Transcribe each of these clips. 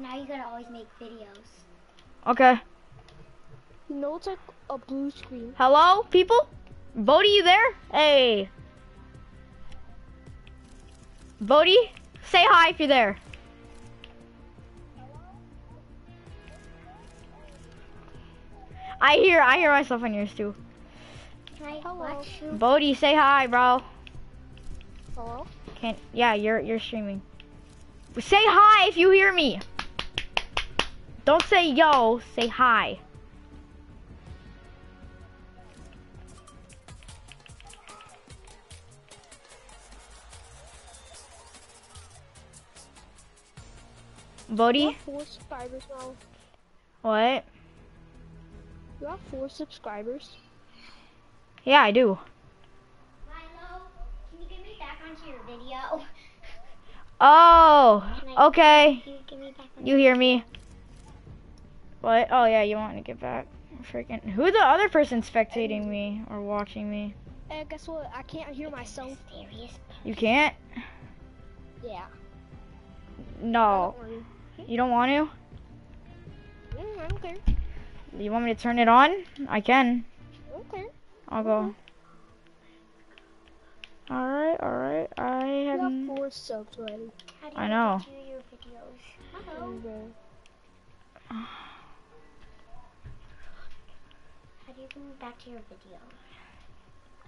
Now you gotta always make videos. Okay. You know it's like a blue screen. Hello, people? Bodie, you there? Hey. Bodie, say hi if you're there. I hear, I hear myself on yours too. Can Hello. watch? Bodie, say hi, bro. Hello? Can't. Yeah, you're you're streaming. Say hi if you hear me. Don't say yo. Say hi. You Bodie, have four subscribers now. what? You have four subscribers. Yeah, I do. Milo, can you get me back onto your video? Oh, okay. You get me back You hear me? What? Oh yeah, you want to get back? Freaking. Who the other person spectating me or watching me? Hey, guess what? I can't hear myself. serious? You can't? Yeah. No. Don't. You don't want to? Mm, I don't care. You want me to turn it on? I can. I don't care. I'll go. Alright, alright. I You have haven't. four subs already. How do I you know. your videos? Hello. How do you get me back to your video?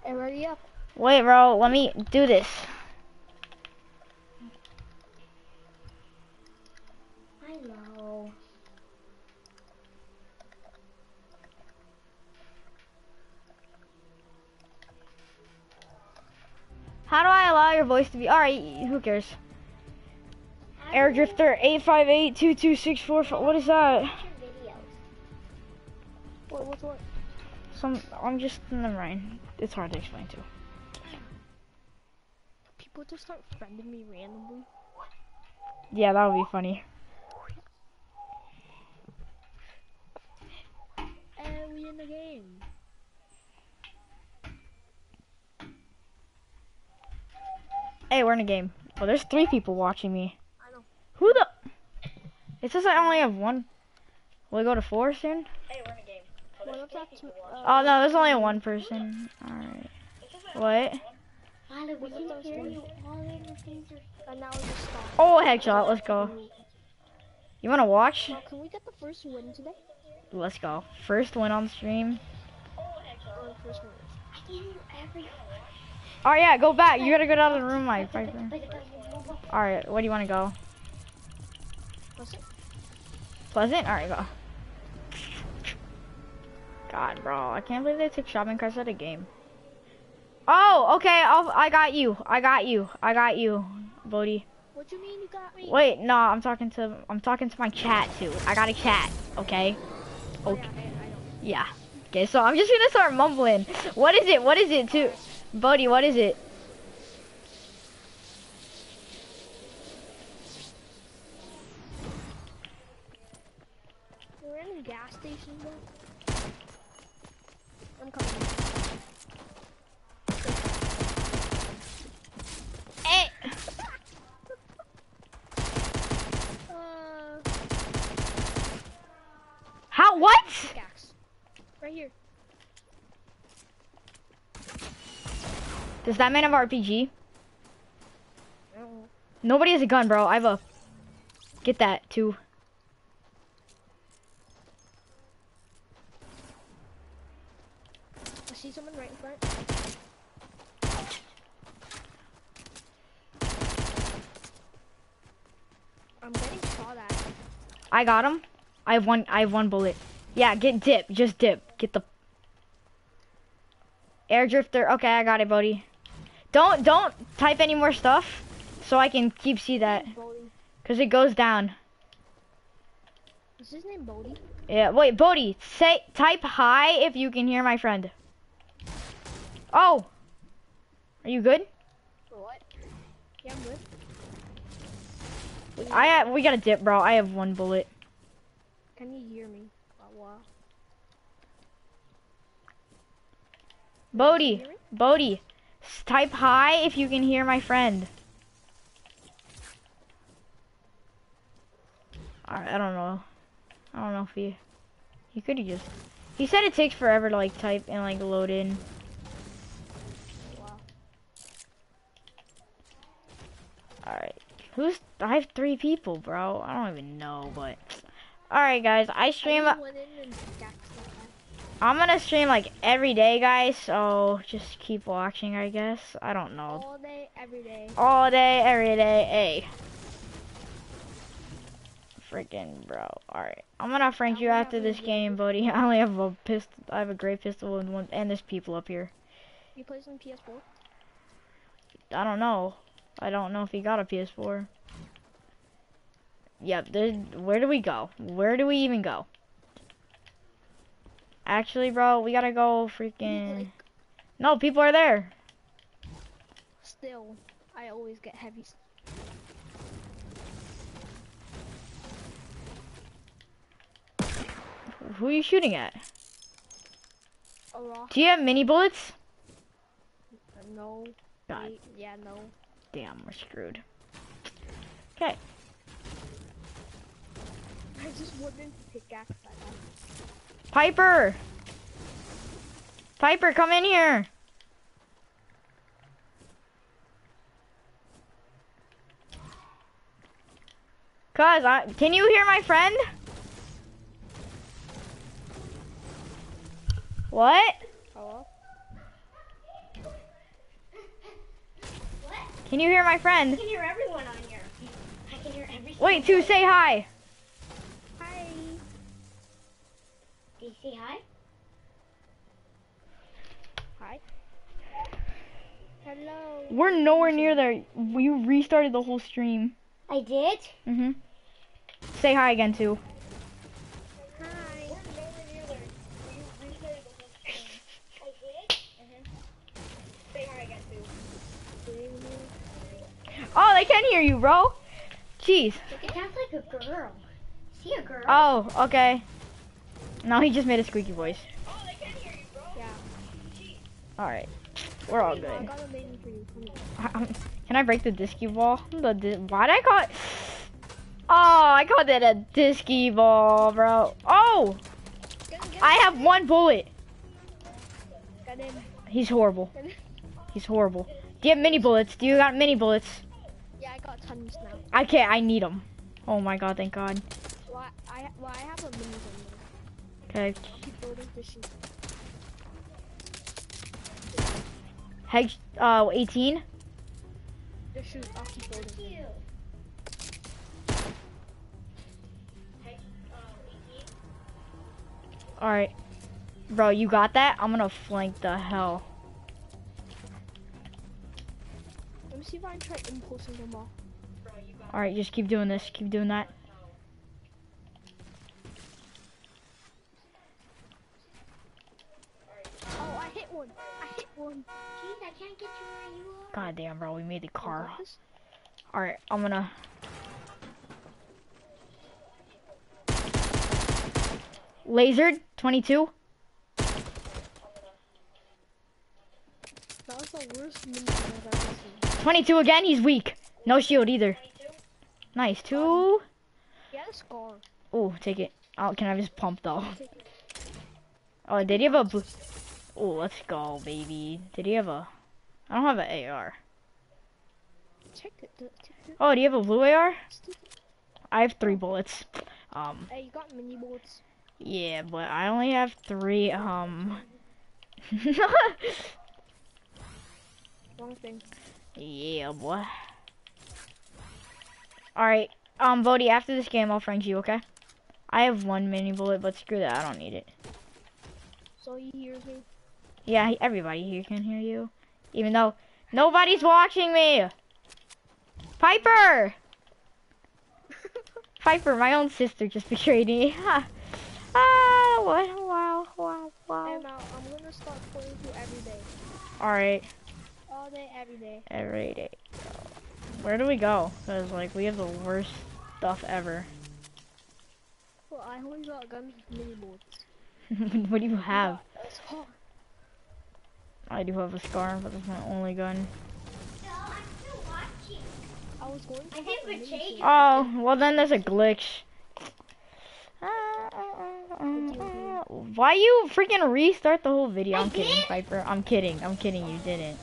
Hey, ready up. Wait, bro. Let me do this. Milo. How do I allow your voice to be? Alright, who cares? Air Drifter 858-2264. What is that? Watch your videos. What, what's what? Some. I'm just. Never mind. It's hard to explain to. People just start friending me randomly. Yeah, that would be funny. And we in the game. Hey, we're in a game. Oh, there's three people watching me. I know. Who the? It says I only have one. Will we go to four soon? One uh, Oh no, there's only one person. Alright. What? Milo, we What's can the hear first you. All the things are. and now we just stop. Oh, headshot. Let's go. You wanna watch? Now, can we get the first win today? Let's go. First win on stream. Or the first win? I can hear every. Oh yeah, go back. You gotta go down to the room, my friend. Alright, where do you wanna go? What's it? Pleasant? Alright, go. God, bro, I can't believe they took shopping carts out of game. Oh, okay, I'll, I got you. I got you. I got you, Bodie. What you mean you got me? Wait, no, I'm talking to I'm talking to my chat too. I got a chat, okay? Okay. yeah, I, I know. Yeah. Okay, so I'm just gonna start mumbling. What is it? What is it too? Bodie, what is it? We're in a gas station though. I'm coming. Eh. Uh, How what? gas. Right here. Does that man have RPG? No. Nobody has a gun, bro. I have a Get that too. I see someone right in front. I'm getting shot at. I got him. I have one. I have one bullet. Yeah, get dip. Just dip. Get the air drifter. Okay, I got it, buddy. Don't don't type any more stuff, so I can keep see that, cause it goes down. Is his name Bodie? Yeah. Wait, Bodie. Say type hi if you can hear my friend. Oh. Are you good? What? Yeah, I'm good. I have, we got a dip, bro. I have one bullet. Can you hear me? Uh, wow. Me? Bodie. Type hi if you can hear my friend. I, I don't know. I don't know if he he could have just. He said it takes forever to like type and like load in. Wow. All right. Who's? I have three people, bro. I don't even know, but. All right, guys. I stream. I went in and pickaxe that guy. I'm gonna stream like every day, guys. So just keep watching, I guess. I don't know. All day, every day. All day, every day. Hey. Freaking bro. Alright. I'm gonna friend you after this game, buddy. I only have a pistol. I have a great pistol and one, and there's people up here. You play some PS4? I don't know. I don't know if he got a PS4. Yep. There, where do we go? Where do we even go? Actually, bro, we gotta go freaking. No, people are there. still, I always get heavy. Who are you shooting at? A rock? Do you have mini bullets? No. God. Yeah, no. Damn, we're screwed. Okay. I just wouldn't pickaxe that. Piper! Piper, come in here! Cuz, I, can you hear my friend? What? Hello? What? Can you hear my friend? I friend? can hear everyone on here. I can hear every Wait, single two, say hi. Hi. Do you say hi? Hi. Hello. We're nowhere near there. We restarted the whole stream. I did. Mm-hmm. Say hi again, too. Hi. Oh, they can hear you, bro. Jeez. It sounds like a girl. See a girl? Oh, okay. No, he just made a squeaky voice. Yeah. Alright. We're all good. got a mini for you. Come here. Um, Can I break the disky ball? The di Why'd I call it? Oh, I called it a disky ball, bro. Oh! Get him, get him. I have one bullet. He's horrible. He's horrible. Do you have mini bullets? Do you got mini bullets? Yeah, I got tons now. I can't. I need them. Oh my god, thank god. Well, I, well, I have a mini gun. Okay. Keep building fishing. Hedge, uh, 18? Just shoot. I'll keep building. Alright. Bro, you got that? I'm gonna flank the hell. Let me see if I can try impulsing them all. Alright, just keep doing this. Keep doing that. Oh, I hit one. I hit one. Jeez, I can't get you where you are. God damn, bro, we made the oh, car. got. Alright, I'm gonna. Lasered, 22. That was the worst mini I've ever seen. 22 again, he's weak. No shield either. Nice, two. He had a scar. Oh, take it. Oh, can I just pump though? Oh, did he have a blue? Oh, let's go, baby. Did he have a? I don't have an AR. Check it. check it. Oh, do you have a blue AR? I have three bullets. Um, Hey, you got mini bullets. yeah, but I only have three. Um. Wrong thing. yeah, boy. All right, um, Bodie. After this game, I'll friend you. Okay? I have one mini bullet, but screw that. I don't need it. So he hears me. Yeah, everybody here can hear you, even though nobody's watching me. Piper. Piper, my own sister just betrayed me. ah, what? Wow, wow, wow. And now I'm gonna start playing you every day. All right, All day, every day. every day. Where do we go? Cause like we have the worst stuff ever. Well, I only got guns with mini bullets. what do you have? I do have a scar, but that's my only gun. Oh, well then there's a glitch. Why you freaking restart the whole video? I'm kidding, Piper. I'm kidding. I'm kidding. You didn't.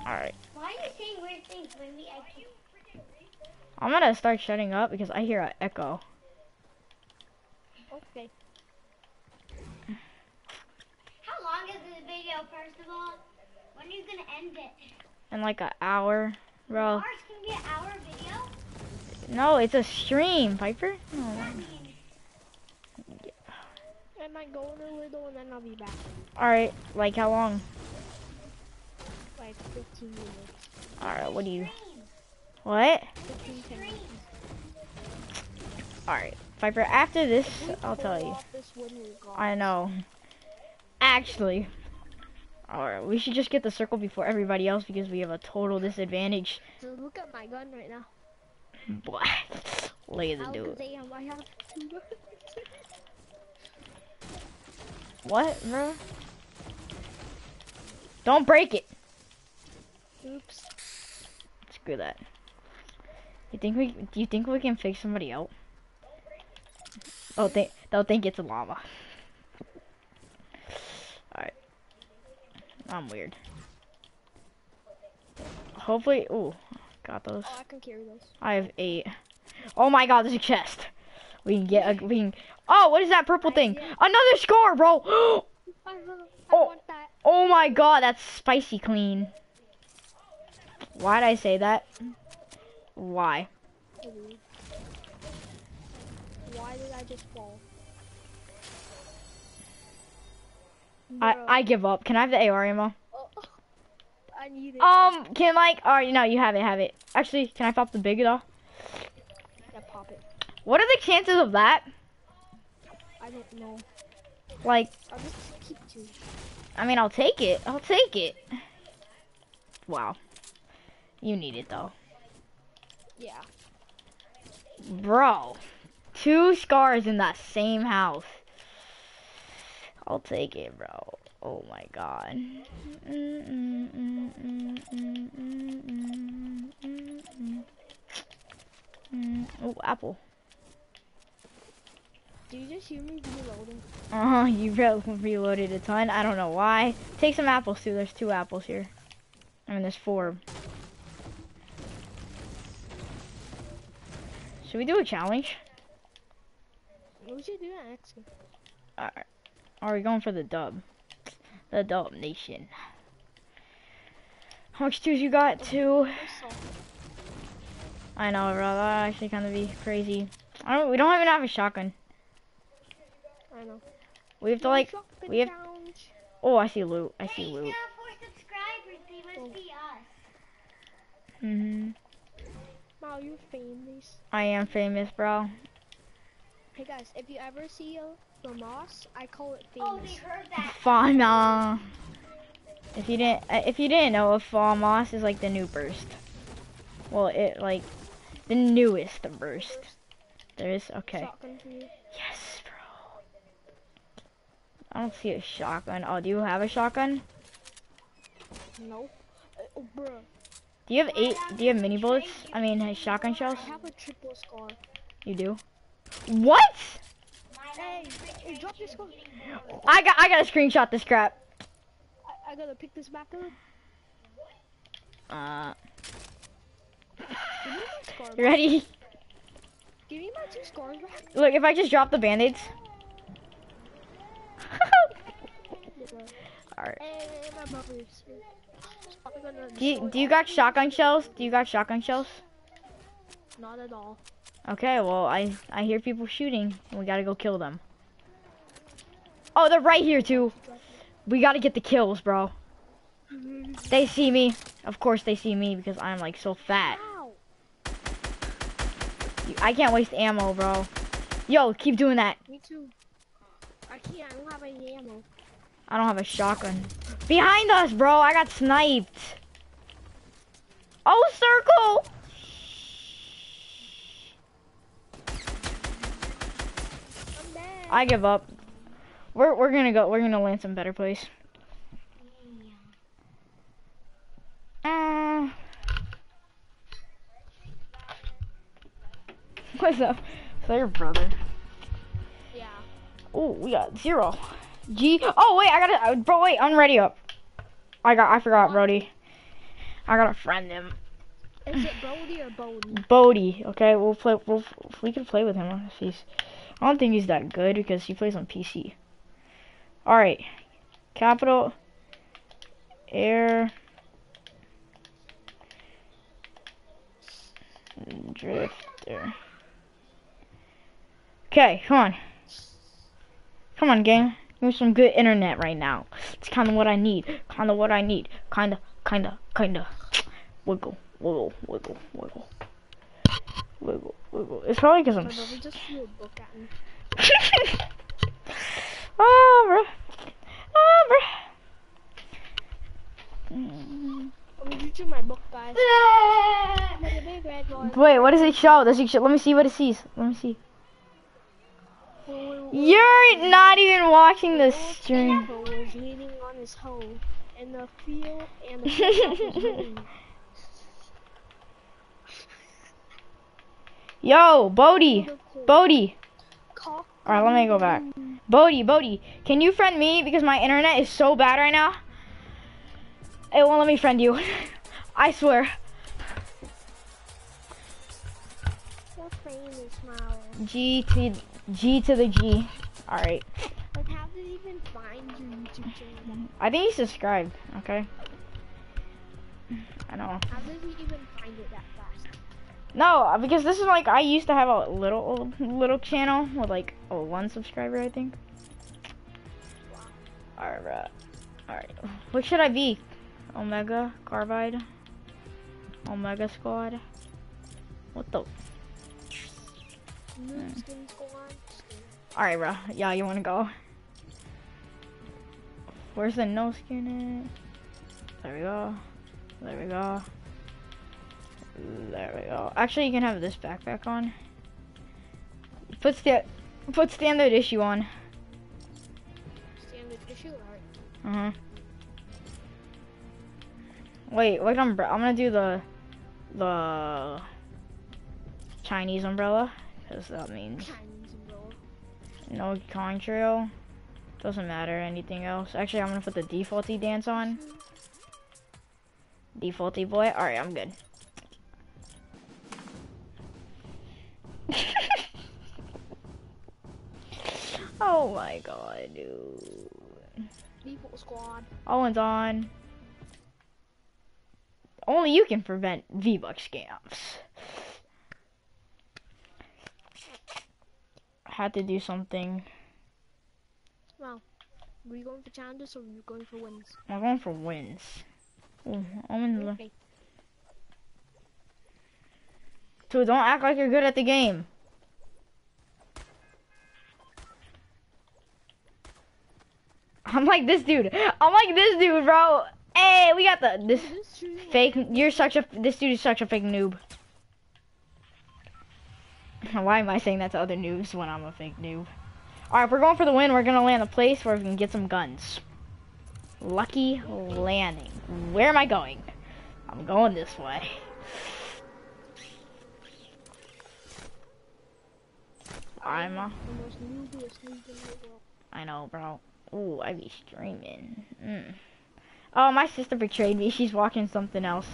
Alright. I'm gonna start shutting up because I hear an echo. Video, first of all? When are you gonna end it? In like an hour, bro. Ours can be an hour video. No, it's a stream, Piper. No. I mean, I might go in a little and then I'll be back. All right. Like how long? Like 15 minutes. All right. What do you? What? 15, All right, Piper. After this, I'll tell you. off This win. I know. Actually. Alright, we should just get the circle before everybody else because we have a total disadvantage. So look at my gun right now. What? Look at the dude. Alakazam, I have two. What, bro? Don't break it. Oops. Screw that. You think we? Do you think we can fix somebody out? Oh, think they'll think it's a llama. All right. I'm weird. Hopefully, ooh, got those. Oh, I can carry those. I have eight. Oh my god, there's a chest. We can get a we can. Oh, what is that purple thing? Another score, bro. I, I Oh. oh my god, that's spicy clean. Why'd I say that? Why? Why did I just fall? I I give up. Can I have the AR ammo? Oh, I need it. Um, can like, oh, no, you have it, have it. Actually, can I pop the big though? Yeah, pop it. What are the chances of that? I don't know. Like, I'll just keep two. I mean, I'll take it. I'll take it. Wow. You need it though. Yeah. Bro, two scars in that same house. I'll take it, bro. Oh my god. Oh, apple. Do you just hear me reloading? Uh huh. You re- reloaded a ton. I don't know why. Take some apples too. There's two apples here. I mean, there's four. Should we do a challenge? We should do that next. Alright. Are we going for the dub? The dub nation. How much twos you got? Two. I know, bro. That actually kind of be crazy. I don't. We don't even have a shotgun. I know. We have to like. We have- Oh, I see loot. I see loot. have four subscribers. They must be us. Mhm. Wow, you're famous. I am famous, bro. Hey guys, if you ever see a Lamas, I call it Oh, they famous. heard that. Fauna. If you didn't, uh, if you didn't know, a moss is like the new burst. Well, it like the newest burst. There is okay. Shotgun for you. Yes, bro. I don't see a shotgun. Oh, do you have a shotgun? No. Uh, oh, bruh. Do you have eight? Do you have mini bullets? I mean, shotgun I shells? have a triple scar. You do. What? Hey, hey, drop scar. I got. I got to screenshot this crap. I, I gotta pick this back up. Uh, Give me my scar you ready? Give me my two scars back. Look, if I just drop the band-aids. Alright. Hey, my brother's here. Stop it, gonna Do you, do you got shotgun shells? Do you got shotgun shells? Not at all. Okay, well, I I hear people shooting, and we gotta go kill them. Oh, they're right here too. We gotta get the kills, bro. They see me. Of course they see me because I'm like so fat. I can't waste ammo, bro. Yo, keep doing that. Me too. I can't. I don't have any ammo. I don't have a shotgun. Behind us, bro. I got sniped. Oh, circle. I'm dead. I give up. We're we're gonna go. We're gonna land some better place. Uh, what's up? Is that your brother? Yeah. Oh, we got zero. G. Oh wait, I gotta. uh, Bro, wait, unready up. I got. I forgot, Brody. I gotta friend him. Is it Bodie or Bodie? Bodie. Okay, we'll play. We'll. We can play with him if he's. I don't think he's that good because he plays on PC. All right. Capital. Air. Drifter. Okay, come on. Come on, gang. Give me some good internet right now. It's kind of what I need. Kind of what I need. Kind of, kind of, kind of. Wiggle, wiggle, wiggle, wiggle. Wiggle, wiggle. It's probably because I'm. Brother just threw a book at me. oh, bro. Oh, bro. Mm. I'm reaching my book, guys. I'm a big red boy. Wait, what does it show? Does it show? Let me see what it sees. Let me see. You're not even watching the stream. Was leaning on his hoe, and the field and the field was moving. Yo, Bodie. Bodie. Alright, let me go back. Bodie, Bodie, can you friend me? Because my internet is so bad right now. It won't let me friend you. I swear. Your frame is smiling. G to G to the G. Alright. Like, how did he even find your YouTube channel? I think he subscribed, okay? I know. How did he even find it that? No, uh, because this is like I used to have a little little channel with like a one subscriber, I think. Alright, bro. Alright. What should I be? Omega Carbide? Omega Squad? What the? On. Alright, bro. Yeah, you wanna go? Where's the no skin at? There we go. There we go. There we go. Actually, you can have this backpack on. Put sta put standard issue on. Standard issue, alright. Uh huh. Wait, what umbrella? I'm gonna do the the Chinese umbrella because that means no contrail. Doesn't matter anything else. Actually, I'm gonna put the defaulty dance on. Defaulty boy. All right, I'm good. Oh my god, dude. Default squad. Owen's on. Only you can prevent V-Buck scams. Had to do something. Well, were you going for challenges or were you going for wins? I'm going for wins. Ooh, Owen, look. Okay. So don't act like you're good at the game. I'm like this dude. I'm like this dude, bro. Hey, we got the this fake. You're such a. This dude is such a fake noob. Why am I saying that to other noobs when I'm a fake noob? All right, we're going for the win. We're gonna land a place where we can get some guns. Lucky landing. Where am I going? I'm going this way. I'm. I know, bro. Ooh, I be streaming. Mm. Oh, my sister betrayed me. She's watching something else.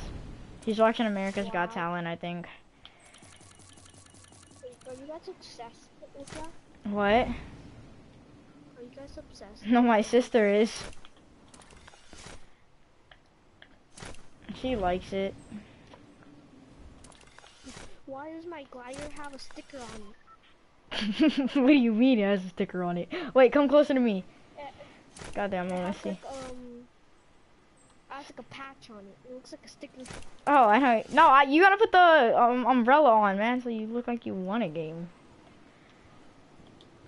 She's watching America's Got Talent, I think. Wait, are you guys obsessed with that? What? Are you guys obsessed? No, my sister is. She likes it. Why does my glider have a sticker on it? what do you mean it has a sticker on it? Wait, come closer to me. Uh, Goddamn, I wanna see. like um, has like a patch on it. It looks like a. Oh, I know. No, I, you gotta put the um, umbrella on, man, so you look like you won a game.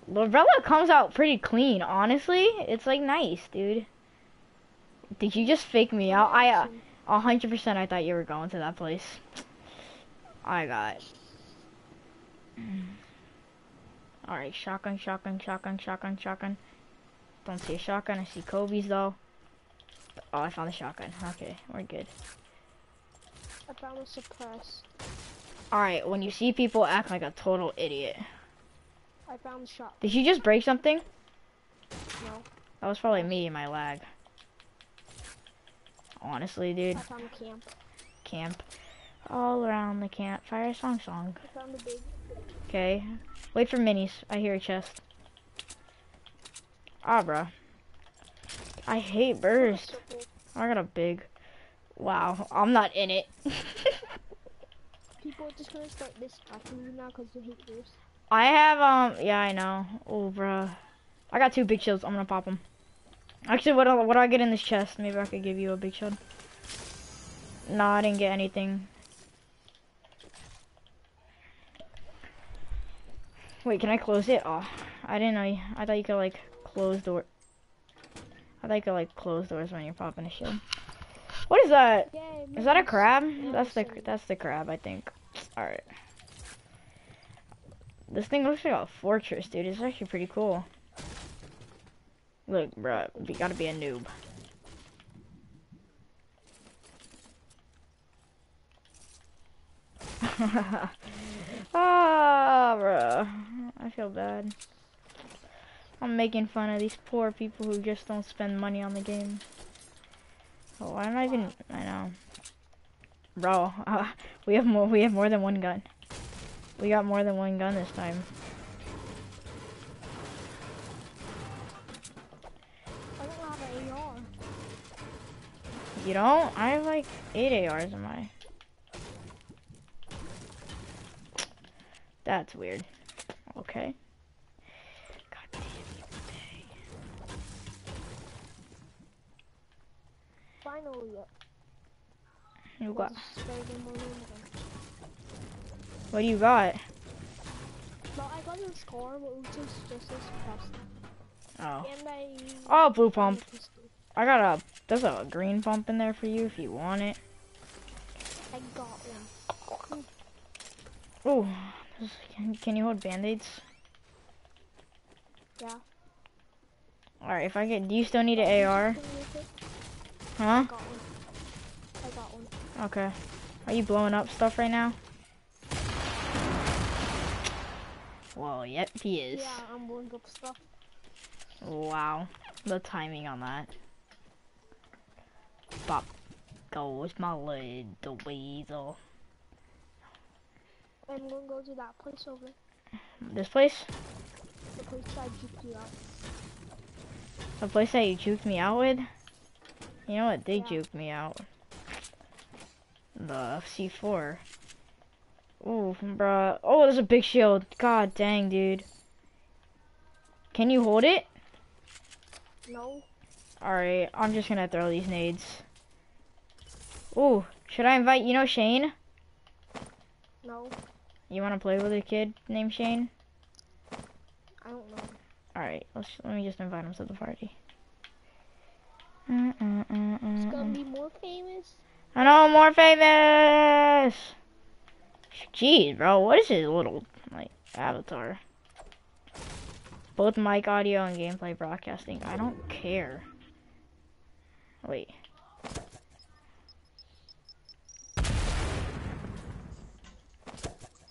The umbrella comes out pretty clean, honestly. It's like nice, dude. Did you just fake me out? I, uh, hundred percent, I thought you were going to that place. I got. All right, shotgun, shotgun, shotgun, shotgun, shotgun. Don't see a shotgun. I see Kobe's though. Oh, I found a shotgun. Okay, we're good. I found a suppress. Alright, when you see people act like a total idiot. I found a shot. Did you just break something? No. That was probably me and my lag. Honestly, dude. I found a camp. Camp. All around the campfire song song. I found a big. Okay. Wait for minis. I hear a chest. Ah, bruh. I hate burst. I got a big. Wow, I'm not in it. People are just gonna start distracting you now because they hate yours. I have, um, yeah, I know. Oh, bruh. I got two big shields. I'm gonna pop them. Actually, what, do- what do I get in this chest? Maybe I could give you a big shield. No, I didn't get anything. Wait, can I close it? Oh, I didn't know. You, I thought you could, like, close door. I thought you like, close doors when you're popping a shield. What is that? Is that a crab? That's the that's the crab, I think. All right. This thing looks like a fortress, dude. It's actually pretty cool. Look, bro, you gotta be a noob. ah, bro, I feel bad. I'm making fun of these poor people who just don't spend money on the game. Oh, why am I even? I know. Bro, uh, we have more. We have more than one gun. We got more than one gun this time. I don't have an AR. You don't? I have like eight ARs in my. That's weird. Okay. God damn you, day. Finally, uh, You got? was better than my normal gun. What do you got? No, I got a scar, but just, just as fast. Oh. And I. Oh, blue pump. I. I got a. There's a green pump in there for you if you want it. I got one. Oh, can, can you hold band-aids? Yeah. Alright, if I get, do you still need an AR? I Huh? got one. I got one. Okay. Are you blowing up stuff right now? Well, yep, he is. Yeah, I'm blowing up stuff. Wow. The timing on that. Pop goes my little weasel. I'm gonna go to that place over. This place? The place I juked you out. The place that you juked me out with? You know what? They Yeah. juked me out. The C4. Ooh, bruh. Oh, there's a big shield. God dang, dude. Can you hold it? No. Alright, I'm just gonna throw these nades. Ooh, should I invite, you know Shane? No. You wanna play with a kid named Shane? I don't know. Alright, let's let me just invite him to the party. Mm, mm, mm, It's gonna be more famous. I know more famous. Jeez, bro, what is his little like avatar? Both mic audio and gameplay broadcasting. I don't care. Wait.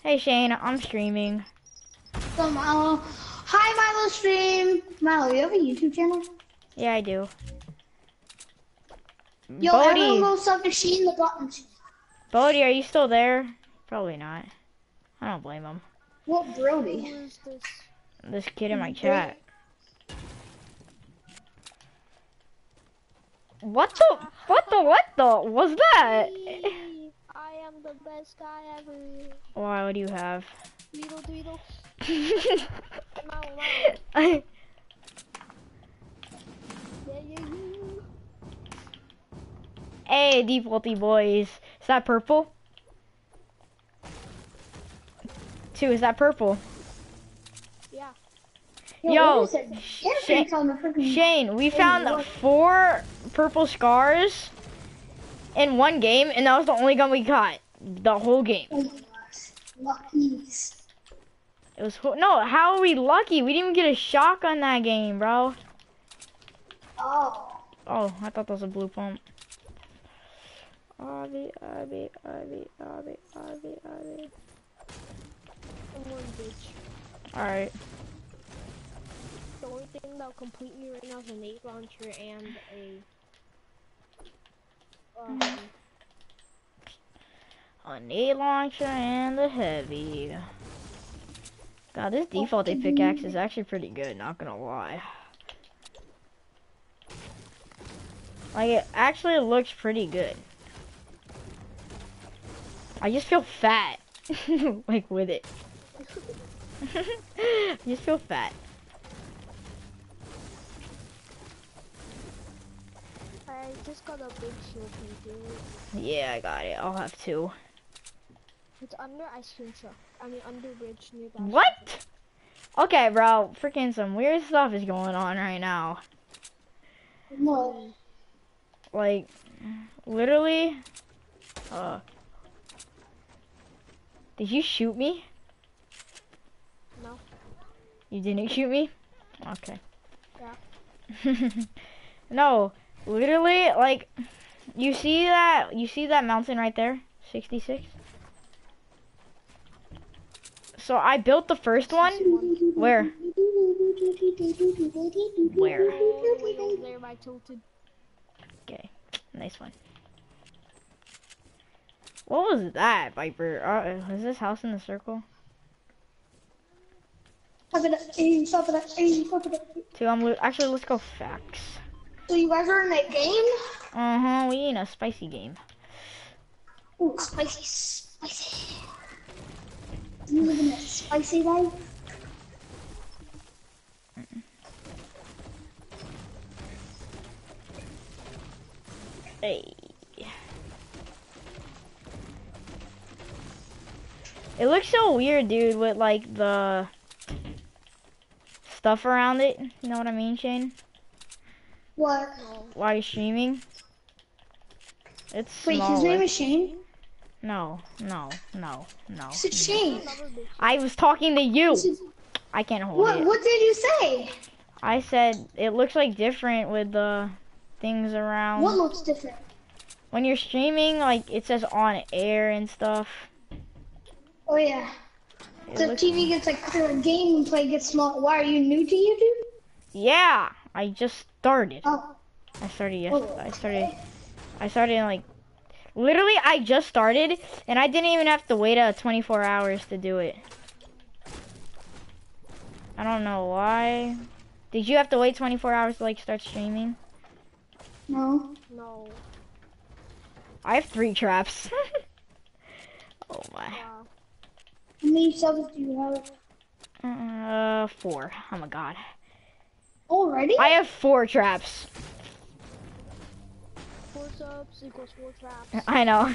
Hey Shane, I'm streaming. So Milo, hi Milo stream. Milo, you have a YouTube channel? Yeah, I do. Yo, Bodie, everyone go sub machine the buttons. Bodie, are you still there? Probably not. I don't blame him. What Brody? this? This kid in my chat. What the? What the? What the? Was that? I am the best guy ever. Why? What do you have? Tweedle tweedle. Mow, mow. I, Yeah, yeah, yeah. Hey, defaulty boys. Is that purple? Two. Is that purple? Yeah. Yo, it? Shane- Interference on the freaking. Shane, we found four purple scars in one game, and that was the only gun we got the whole game. Oh my gosh. Luckies. It was ho- no. How are we lucky? We didn't even get a shotgun that game, bro. Oh. Oh, I thought that was a blue pump. Obby, obby, obby, obby, obby, obby. I'm one bitch. Alright. The only thing that'll complete me right now is a nade launcher and a. Um, A nade launcher and a heavy. God, this defaulted pickaxe is actually pretty good, not gonna lie. Like, it actually looks pretty good. I just feel fat, like, with it. I just feel fat. I just got a big shield painted. Yeah, I got it. I'll have two. It's under ice cream truck. I mean, under bridge near that. What? Okay, bro. Freaking some weird stuff is going on right now. What? Like, literally. Uh. Did you shoot me? No. You didn't shoot me? Okay. Yeah. no, literally, like, you see that? You see that mountain right there? 66? So I built the first one. Where? Where? There by tilted. Okay, nice one. What was that, Viper? Uh, is this house in the circle? Stop it, hey, stop it, hey, stop it. Two, I'm actually let's go facts. So you guys are in a game? Uh huh. We in a spicy game. Ooh, spicy, spicy. You live in a spicy life? Hey. It looks so weird, dude, with like the stuff around it. You know what I mean, Shane? What? While you're streaming. It's Wait, small. his name is Shane? No, no, no, no. It's said Shane. I was talking to you. I I can't hold What, it. what did you say? I said it looks like different with the things around. What looks different? When you're streaming, like it says on air and stuff. Oh yeah. It The looks- TV gets like the gameplay gets small. Why are you new to YouTube? yeah, I just started. Oh, I started yes. Oh, I started. I started in like. Literally, I just started, and I didn't even have to wait uh 24 hours to do it. I don't know why. Did you have to wait 24 hours to like start streaming? no. No. I have three traps. oh my. Uh, How many subs do you have Uh, four. Oh my god. already? I have four traps. four subs equals four traps. I know.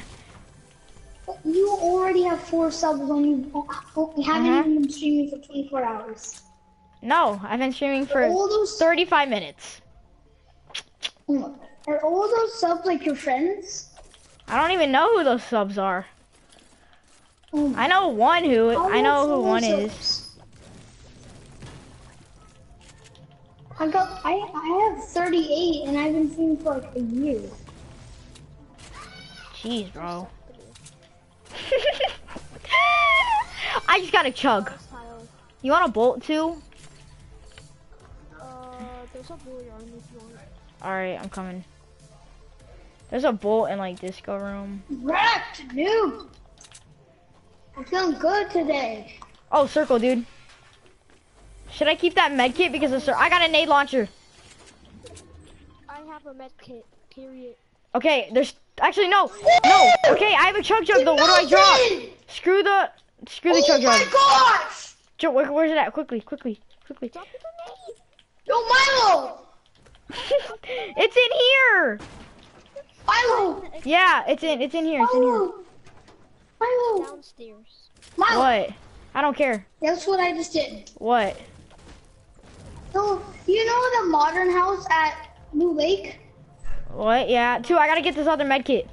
You already have four subs when you you haven't Uh-huh. even been streaming for 24 hours. No, I've been streaming for all those 35 minutes. are all those subs like your friends? I don't even know who those subs are. Oh I know one who. How I know who one is. I got I I have 38 and I've been streaming for like a year. Jeez, bro. I just got a chug. You want a bolt too? Uh, there's a bully army if you want. Alright, I'm coming. There's a bolt in like disco room. Wrecked, noob. I'm feeling good today. Oh, circle, dude. Should I keep that med kit because of cir- I got a nade launcher. I have a med kit. Period. Okay, there's actually no, no. Okay, I have a chug jug though. What do I drop? Screw the, screw the Oh chug my gosh! Jo- where, where's it at? Quickly, quickly, quickly. Drop on me. Yo, Milo! it's in here. Milo! Yeah, it's in, it's in here. It's in here. Milo! Milo! Downstairs. Milo! What? I don't care. That's what I just did. What? So, you know the modern house at New Lake? What? Yeah. Two. I gotta get this other med kit.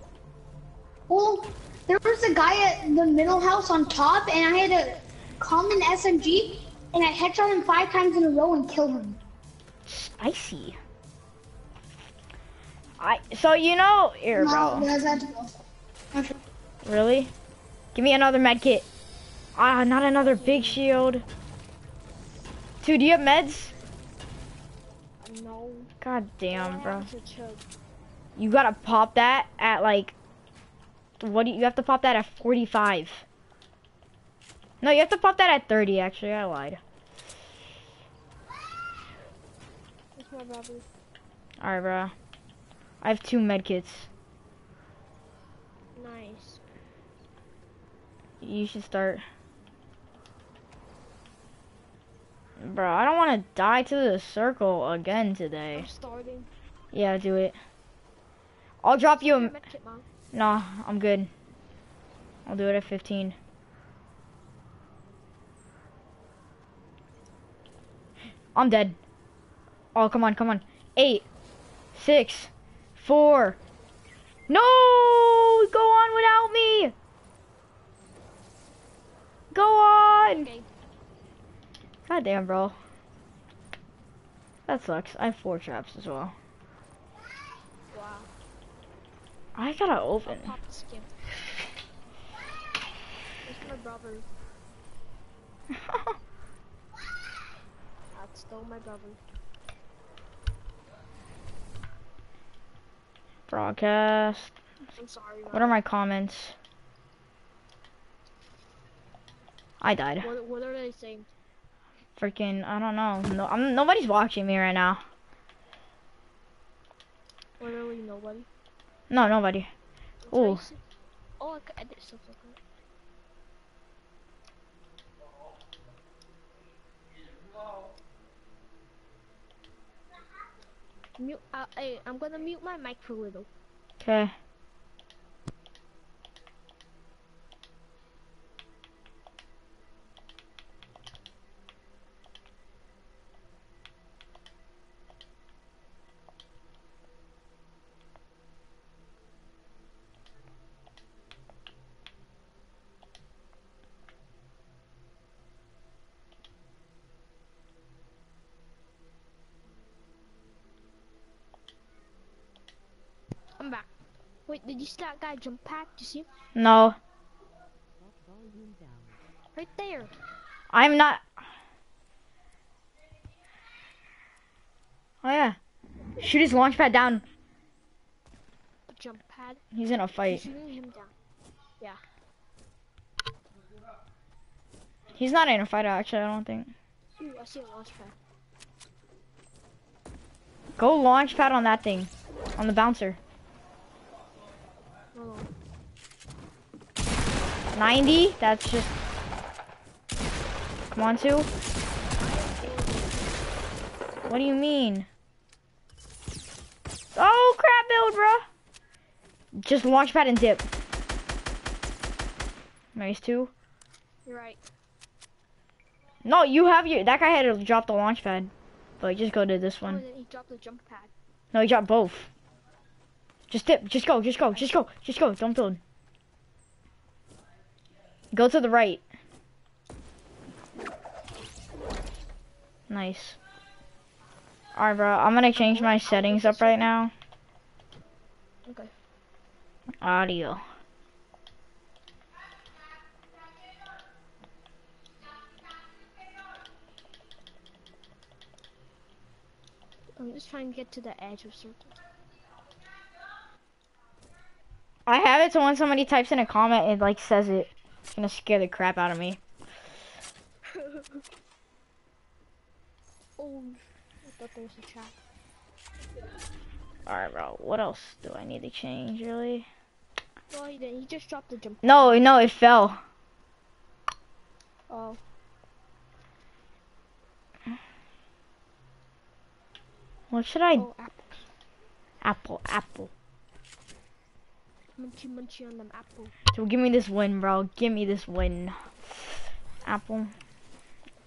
Well, there was a guy at the middle house on top, and I had a common SMG, and I headshot him five times in a row and killed him. Spicy. I. So you know, here, No, bro. that's that's awesome. Really? Give me another med kit. Ah, not another big shield. Two. Do you have meds? No. God damn, bro. have to chug. You gotta pop that at like. What do you, you have to pop that at 45? No, you have to pop that at 30. Actually, I lied. That's my brother. All right, bro. I have two medkits. Nice. You should start. Bro, I don't want to die to the circle again today. I'm starting. Yeah, do it. I'll drop you a. Nah, I'm good. I'll do it at 15. I'm dead. Oh, come on, come on. Eight, six, four. No! Go on without me! Go on! Okay. God damn, bro. That sucks. I have four traps as well. Wow. I gotta I'll open. pop the skin. My brother. Still my brother. Broadcast. I'm sorry. What are my comments? I died. What, what are they saying? Freaking, I don't know. No, I'm, nobody's watching me right now. Literally nobody. No, nobody. Ooh. Oh, I could edit stuff like that. Mute. Uh, hey, I'm gonna mute my mic for a little. Okay. I'm back. Wait, did you see that guy jump pack? Did you see him? No, Right there. I'm not. Oh yeah. Shoot his launch pad down. The jump pad. He's in a fight. shooting him down. Yeah. He's not in a fight actually, I don't think. Ooh, I see a launch pad. Go launch pad on that thing. On the bouncer. Hold on. 90? That's just. Come on, two. What do you mean? Oh, crap build, bro. Just launch pad and dip. Nice, two. You're right. No, you have your. That guy had to drop the launch pad. But just go to this oh, one. then he dropped the jump pad. No, he dropped both. Just dip. Just go. Just go. Just go. Just go. Don't build. Go to the right. Nice. Alright, bro. I'm gonna change my settings up right now. Okay. Audio. I'm just trying to get to the edge of circle. I have it so when somebody types in a comment, it like says it. It's gonna scare the crap out of me. Oh, I thought there was a trap. Alright, bro. What else do I need to change, really? No, he didn't. He just dropped the jump. No, no, it fell. Oh, What should I... oh, apples. Apple, apple. Munchy munchy on them apple. So give me this win, bro. Give me this win. Apple.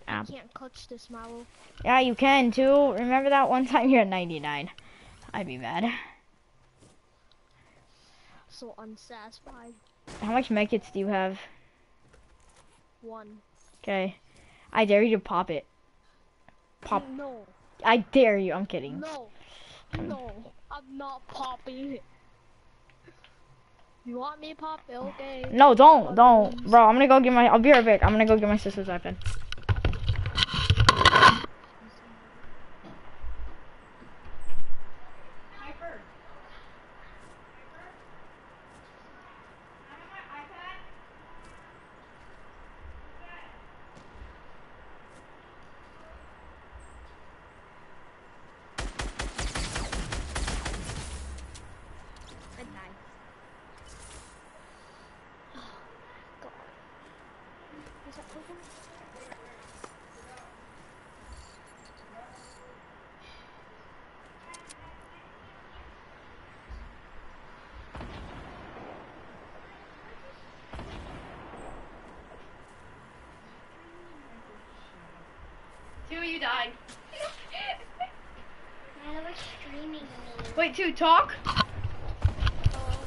I Apple. can't clutch this model. Yeah, you can too. Remember that one time you're at 99. I'd be mad. So unsatisfied. How much medkits do you have? One. Okay. I dare you to pop it. Pop. No. I dare you. I'm kidding. No. No. I'm not popping it. You want me pop? Okay. No, don't, don't. Bro, I'm gonna go get my, I'll be right back. I'm gonna go get my sister's iPad. Wait, two, talk. Hello?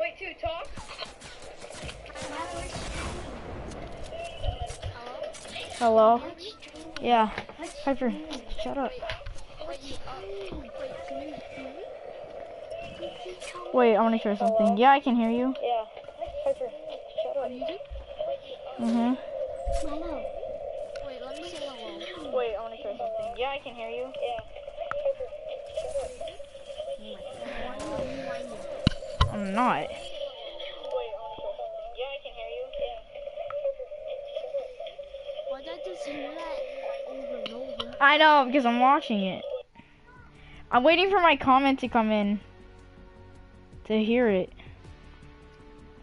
Wait, two, talk. Hello? Hello. Yeah. Piper, shut up. Wait, you- wait, can you hear me? Wait, I want to share something. Yeah, I can hear you. Yeah. On YouTube? Mhm. Hello. Wait, let me say hello. Wait, I want to share something. Yeah, I can hear you. Yeah. I'm not. I know because I'm watching it. I'm waiting for my comment to come in to hear it.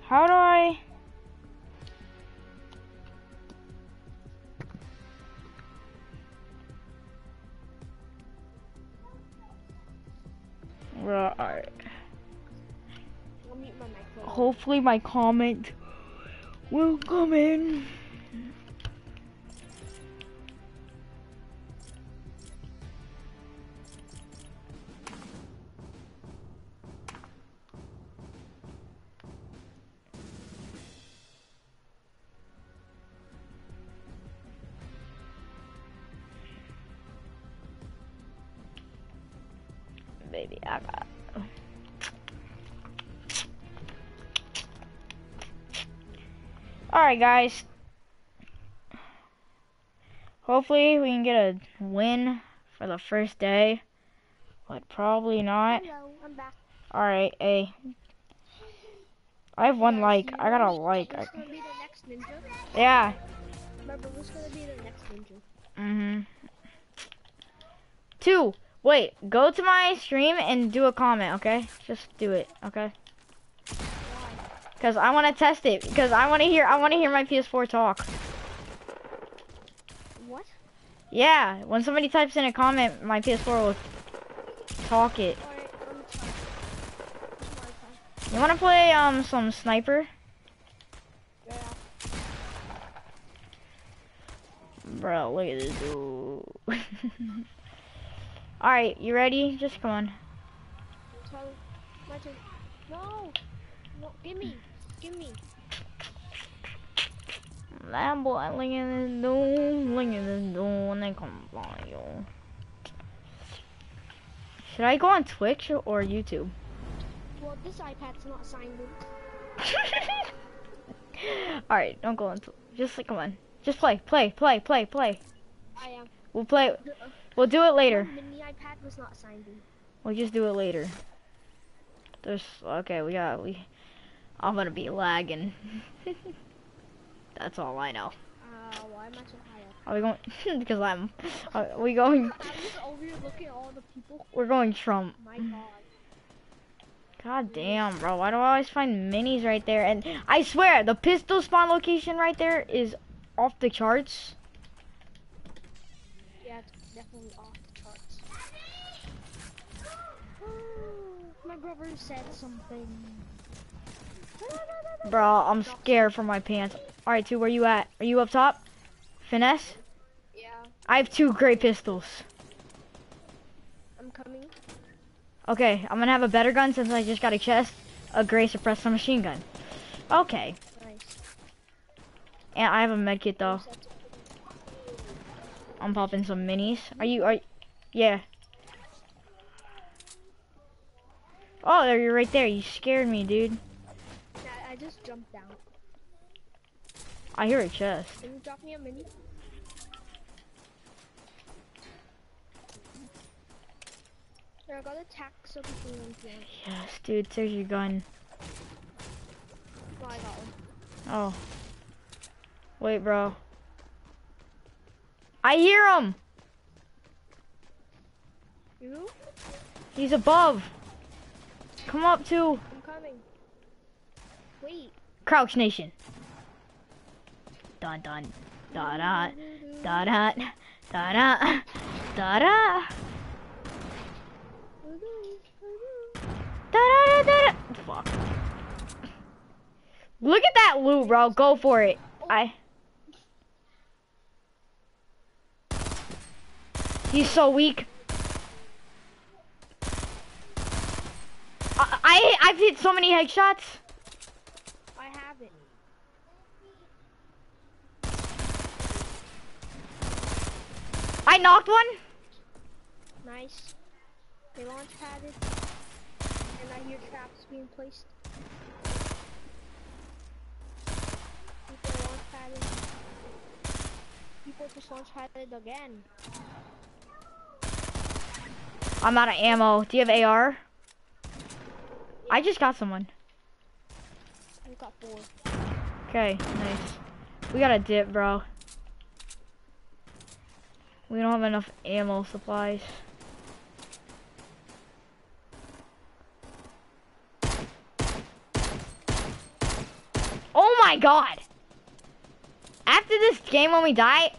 How do I? Right. I'll mute my microphone. Hopefully my comment will come in. Alright, guys. Hopefully, we can get a win for the first day. But probably not. Hello, I'm back. Alright, hey. I have one like. I got a like. I, gonna be the next ninja? yeah. Remember, who's gonna be the next ninja? Mm-hmm. Two. Wait, go to my stream and do a comment, okay? Just do it, okay? Cause I want to test it. Because I want to hear. I want to hear my PS4 talk. What? Yeah, when somebody types in a comment, my PS4 will talk it. Alright, let me try. Just wanna try. You want to play um some sniper, Yeah. bro? Look at this dude. All right, you ready? Just come on. I'm. My turn. No! No, give me! Give me! That boy, look at this dude. Look at this dude. They come by you. Should I go on Twitch or YouTube? Well, this iPad's not signed in. All right, don't go on. Tw- Just like come on. Just play, play, play, play, play. I am. We'll play. We'll do it later. my mini iPad was not signed in. We'll just do it later. There's okay. We got we. I'm gonna be lagging. That's all I know. Uh, why am I so high? Are we going? because I'm. Are we going? I'm just over here looking at all the people. We're going Trump. My god. God damn, bro. Why do I always find minis right there? And I swear, the pistol spawn location right there is off the charts. Yeah, it's definitely off the charts. My brother said something. Bro, I'm scared for my pants. All right, two. Where you at? Are you up top? Finesse. Yeah, I have two great pistols. I'm coming. Okay, I'm gonna have a better gun since I just got a chest, a gray suppressor machine gun. Okay, Nice. and I have a med kit though. I'm popping some minis. Are you? Are yeah. Oh, there you're right there. You scared me, dude. Just jumped down. I hear a chest. Can you drop me a mini? Here, I got a tack so people won't feel. Yes, dude. There's your gun. Oh, I got one. Oh. Wait, bro. I hear him. You? He's above. Come up to I'm coming. Wait. Crouch Nation. Dun dun. Da da. Da da. Da da. Da da. Da da da da. Fuck. Look at that loot, bro. Go for it. I. He's so weak. I, I I've hit so many headshots. I have it. I knocked one. Nice. They launch padded. And I hear traps being placed. People launch padded. People just launch padded again. I'm out of ammo. Do you have AR? I just got someone. We got four. Okay, nice. We got a dip, bro. We don't have enough ammo supplies. Oh my god! After this game when we die,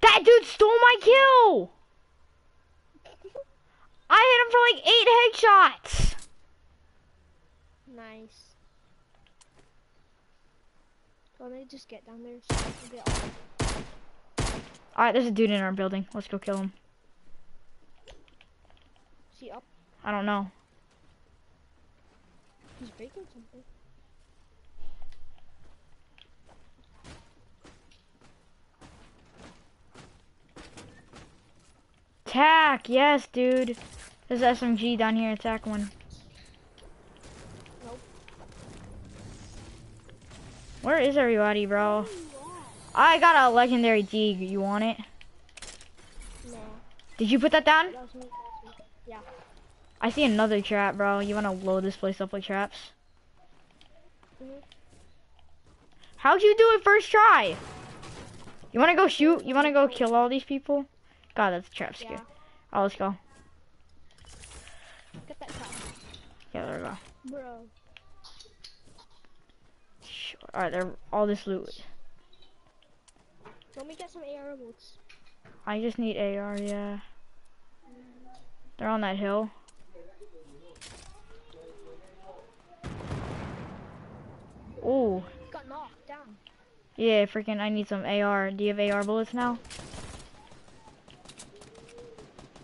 that dude stole my kill! I hit him for like eight headshots! Nice. Let me just get down there so I can get off. Alright, there's a dude in our building. Let's go kill him. See up. I don't know. He's breaking something. Attack! Yes, dude. There's SMG down here. Attack one. Nope. Where is everybody, bro? I got a legendary D. You want it? No. Did you put that down? That me. That. Yeah. I see another trap, bro. You wanna load this place up with traps? Mhm. How'd you do it first try? You wanna go shoot? You wanna go kill all these people? God, that's a trap scare. Yeah. Oh, let's go. Get that trap. Yeah, there we go. Bro. Alright, they're all this loot. Let me get some AR bullets. I just need AR, yeah. They're on that hill. Ooh. Got knocked down. Yeah, freaking, I need some AR. Do you have AR bullets now?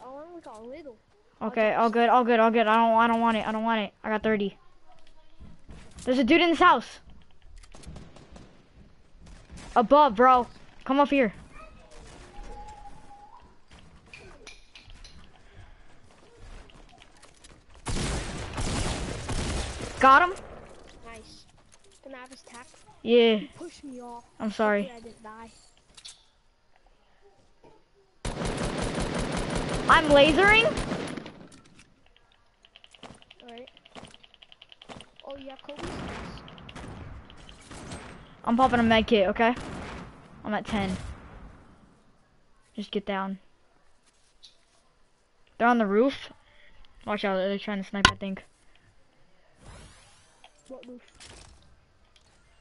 Oh, I only got a little. Okay, all good, all good, all good. I don't, I don't want it. I don't want it. I got 30. There's a dude in this house. Above, bro. Come up here. Got him? Nice. Can I have his tack? Yeah. Push me off. I'm sorry. I didn't die. I'm lasering. Alright. Oh, have Kobe's? I'm popping a med kit, okay? I'm at 10. Just get down. They're on the roof. Watch out, they're trying to snipe, I think. What roof?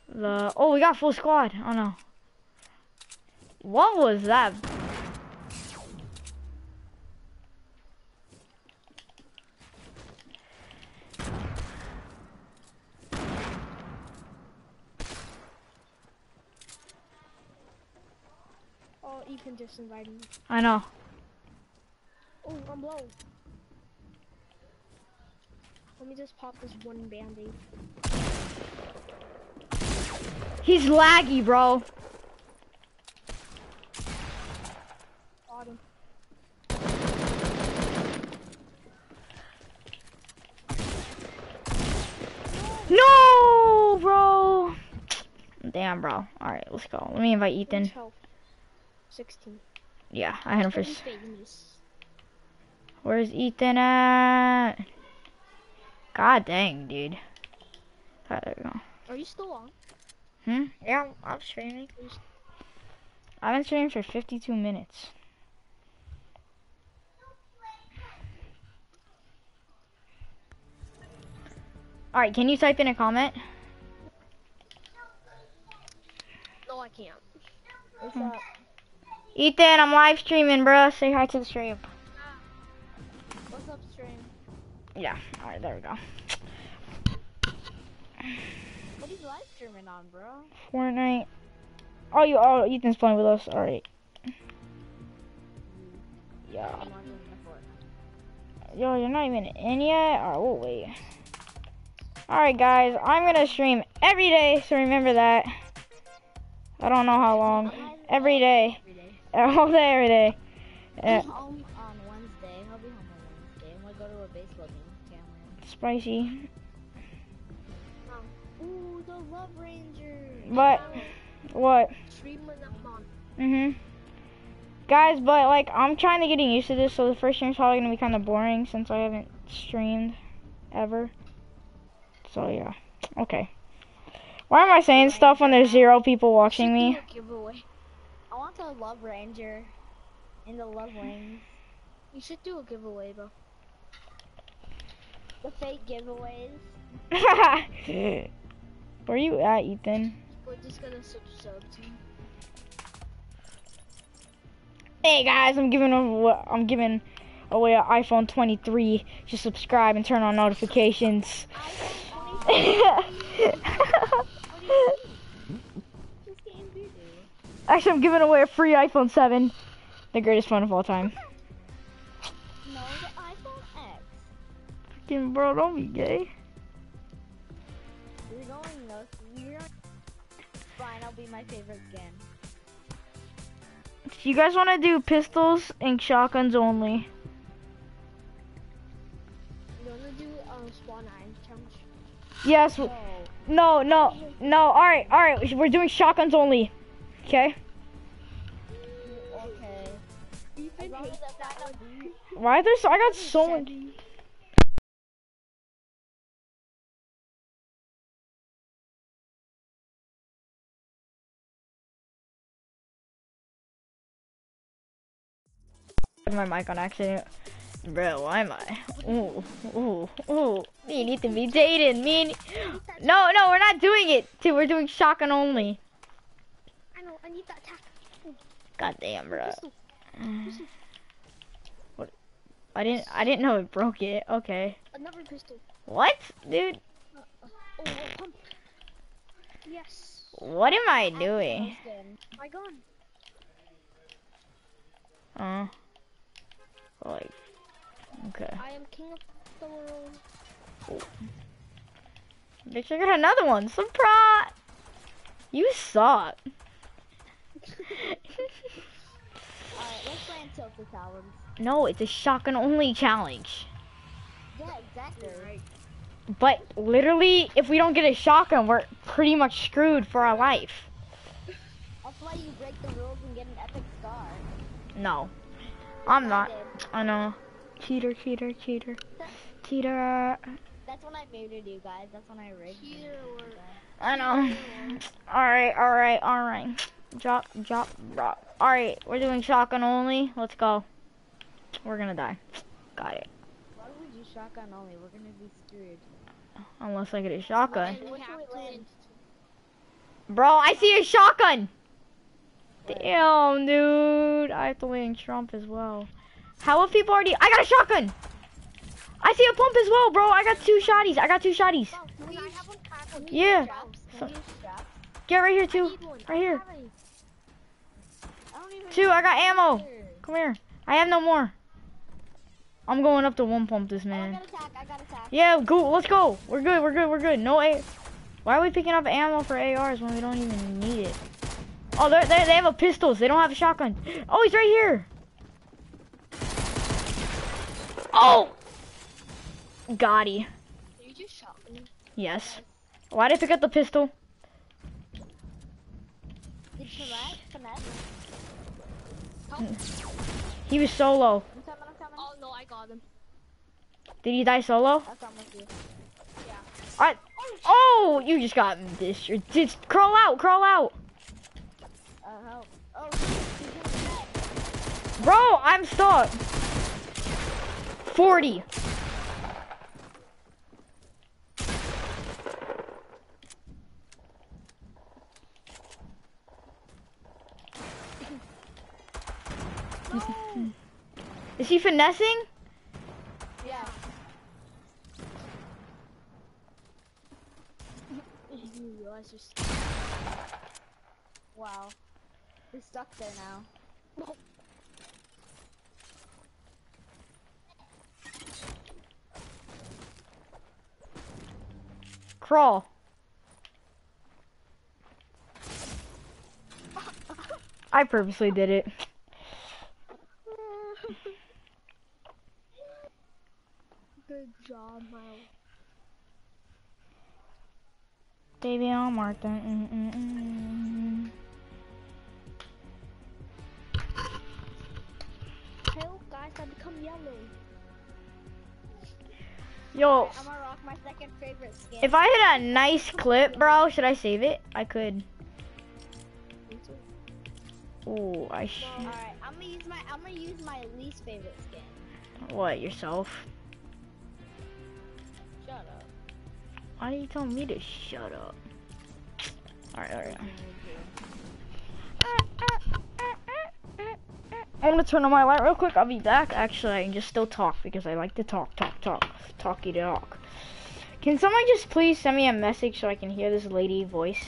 The oh, we got full squad. Oh no. What was that? Oh, Ethan just invited me. I know. Oh, I'm low. Let me just pop this one band-aid. He's laggy, bro. Got him. No, bro. Damn, bro. All right, let's go. Let me invite Ethan. Much health? 16. Yeah, I had him famous. Where's Ethan at? God dang, dude. Alright, there we go. Are you still on? Hmm? Yeah, I'm, I'm streaming. I've been streaming for 52 minutes. Alright, can you type in a comment? No, I can't. What's Hmm. up? Ethan, I'm live streaming, bro. Say hi to the stream. What's up, stream? Yeah, alright, there we go. What are you live streaming on, bro? Fortnite. Oh, you. Oh, Ethan's playing with us. All right. Yeah. I'm on the Fortnite. Yo, you're not even in yet. Oh, we'll wait. All right, guys. I'm gonna stream every day, so remember that. I don't know how long. Every day. Every day. All day, every day. I'm Uh, home on Wednesday. I'll be home on Wednesday. I'm gonna go to a baseball game. Cameron. spicy. Ooh, the Love Ranger. What? What? Stream with them on. Mhm. Guys, but like I'm trying to getting used to this, so the first stream's probably gonna be kind of boring since I haven't streamed ever. So yeah. Okay. Why am I saying stuff when there's zero people watching me? I want the Love Ranger and the Love Wings. You should do a giveaway, bro. The fake giveaways. Where you at, Ethan? We're just gonna switch sub to. Hey guys, I'm giving away, I'm giving away an iPhone 23. Just subscribe and turn on notifications. This Actually, I'm giving away a free iPhone 7, the greatest phone of all time. No, the iPhone X. Fucking bro, don't be gay. You're going nuts. You're fine. I'll be my favorite skin. You guys want to do pistols and shotguns only? You wanna do um spawn nine challenge? Yes. No. No, no, no. All right, all right. We're doing shotguns only. Okay. Okay. Why are there so? I got so much. My mic on accident. Bro, why am I? Ooh, ooh, ooh. Me need to be dating. Me and... No, no, we're not doing it. Dude, we're doing shotgun only. I. I need that attack. God damn, bro. Pistol. What? I didn't. I didn't know it broke it. Okay. Another pistol. What, dude? Oh, a pump. Yes. What am I doing? My gun. Uh. Like. Okay. I am king of the world. Bitch, I got another one. Surprise! You suck. Alright, let's play Tilted Towers. no, it's a shotgun only challenge. Yeah, exactly. Right. But literally, if we don't get a shotgun, we're pretty much screwed for our life. That's why you break the rules and get an epic scar. No. I'm not. I know. Cheater, cheater, cheater. Cheater. That's when I muted you guys. That's when I rigged you. I know. Alright, alright, alright. Drop, drop, drop. Alright, we're doing shotgun only. Let's go. We're gonna die. Got it. Why would you shotgun only? We're gonna be screwed. Unless I get a shotgun. And we have. Bro, I see a shotgun! Damn, dude. I have to wait in Trump as well. How have people already... I got a shotgun! I see a pump as well, bro. I got two shotties. I got two shotties. Can I have one? Can I have one? Yeah. So- Can we use straps? Get right here, I two. need one. Right here. I don't have any. I don't even Two, I got ammo. Come here. I have no more. I'm going up to one pump this Oh, I man. got attack. I got attack. Yeah, go. Let's go. We're good. We're good. We're good. No A. Why are we picking up ammo for ARs when we don't even need it? Oh, they they they have a pistols. They don't have a shotgun. Oh, he's right here. Oh. Gotti. You just shot me. Yes. Why did I pick up the pistol? Did finesse? Finesse? He was solo. I'm coming. I'm coming. Oh no, I got him. Did he die solo? With you. I. Oh, you just got this. Just crawl out. Crawl out. Uh, help. Oh, he's in the back. Bro, I'm stuck. 40. Is he finessing? Yeah. realize you're stuck. Wow. You're stuck there now. Crawl. I purposely did it. Good job, Miles. Baby, I'm Martha. Mm -mm -mm. Help, guys, I become yellow. Yo, I'm gonna rock my second favorite skin. if I hit a nice clip, bro, should I save it? I could. Ooh, I sh- Alright, I'm gonna use my I'm gonna use my least favorite skin. What, yourself? Why are you telling me to shut up? Alright, alright. I'm gonna turn on my light real quick. I'll be back. Actually, I can just still talk because I like to talk, talk, talk, talky talk. Can someone just please send me a message so I can hear this lady voice?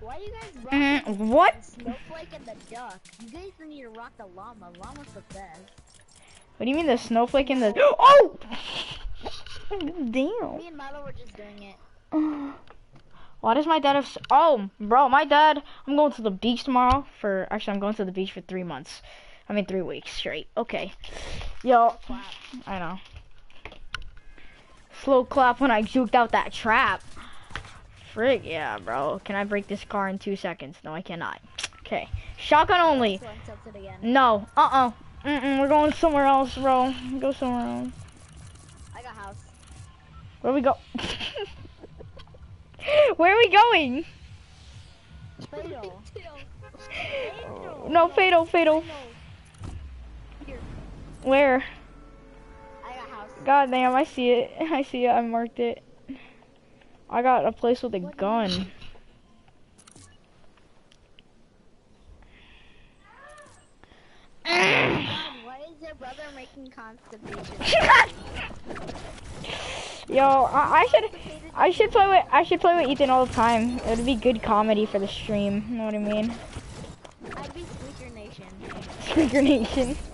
Why you guys Mm, what? snowflake and the duck? You guys need to rock the llama. Llama's the best. What do you mean the snowflake and the? Oh! Damn. Me and Milo were just doing it. Why does my dad have? Oh, bro, my dad. I'm going to the beach tomorrow for. Actually, I'm going to the beach for three months. I mean, three weeks straight. Okay. Yo, I know. Slow clap when I juked out that trap. Frig, yeah, bro. Can I break this car in two seconds? No, I cannot. Okay. Shotgun only. So I uh-uh. Tilted again. No. Uh-uh. Mm-mm. We're going somewhere else, bro. Go somewhere else. I got house. Where we go? Where are we going? Fatal. No, fatal, fatal. Where? I got house. God damn, I see it. I see it. I marked it. I got a place with a gun. God, why is your brother making constipation? Yo, I, I should, I should play with, I should play with Ethan all the time. It would be good comedy for the stream. You know what I mean? I'd be Squeaker Nation. Squeaker Nation.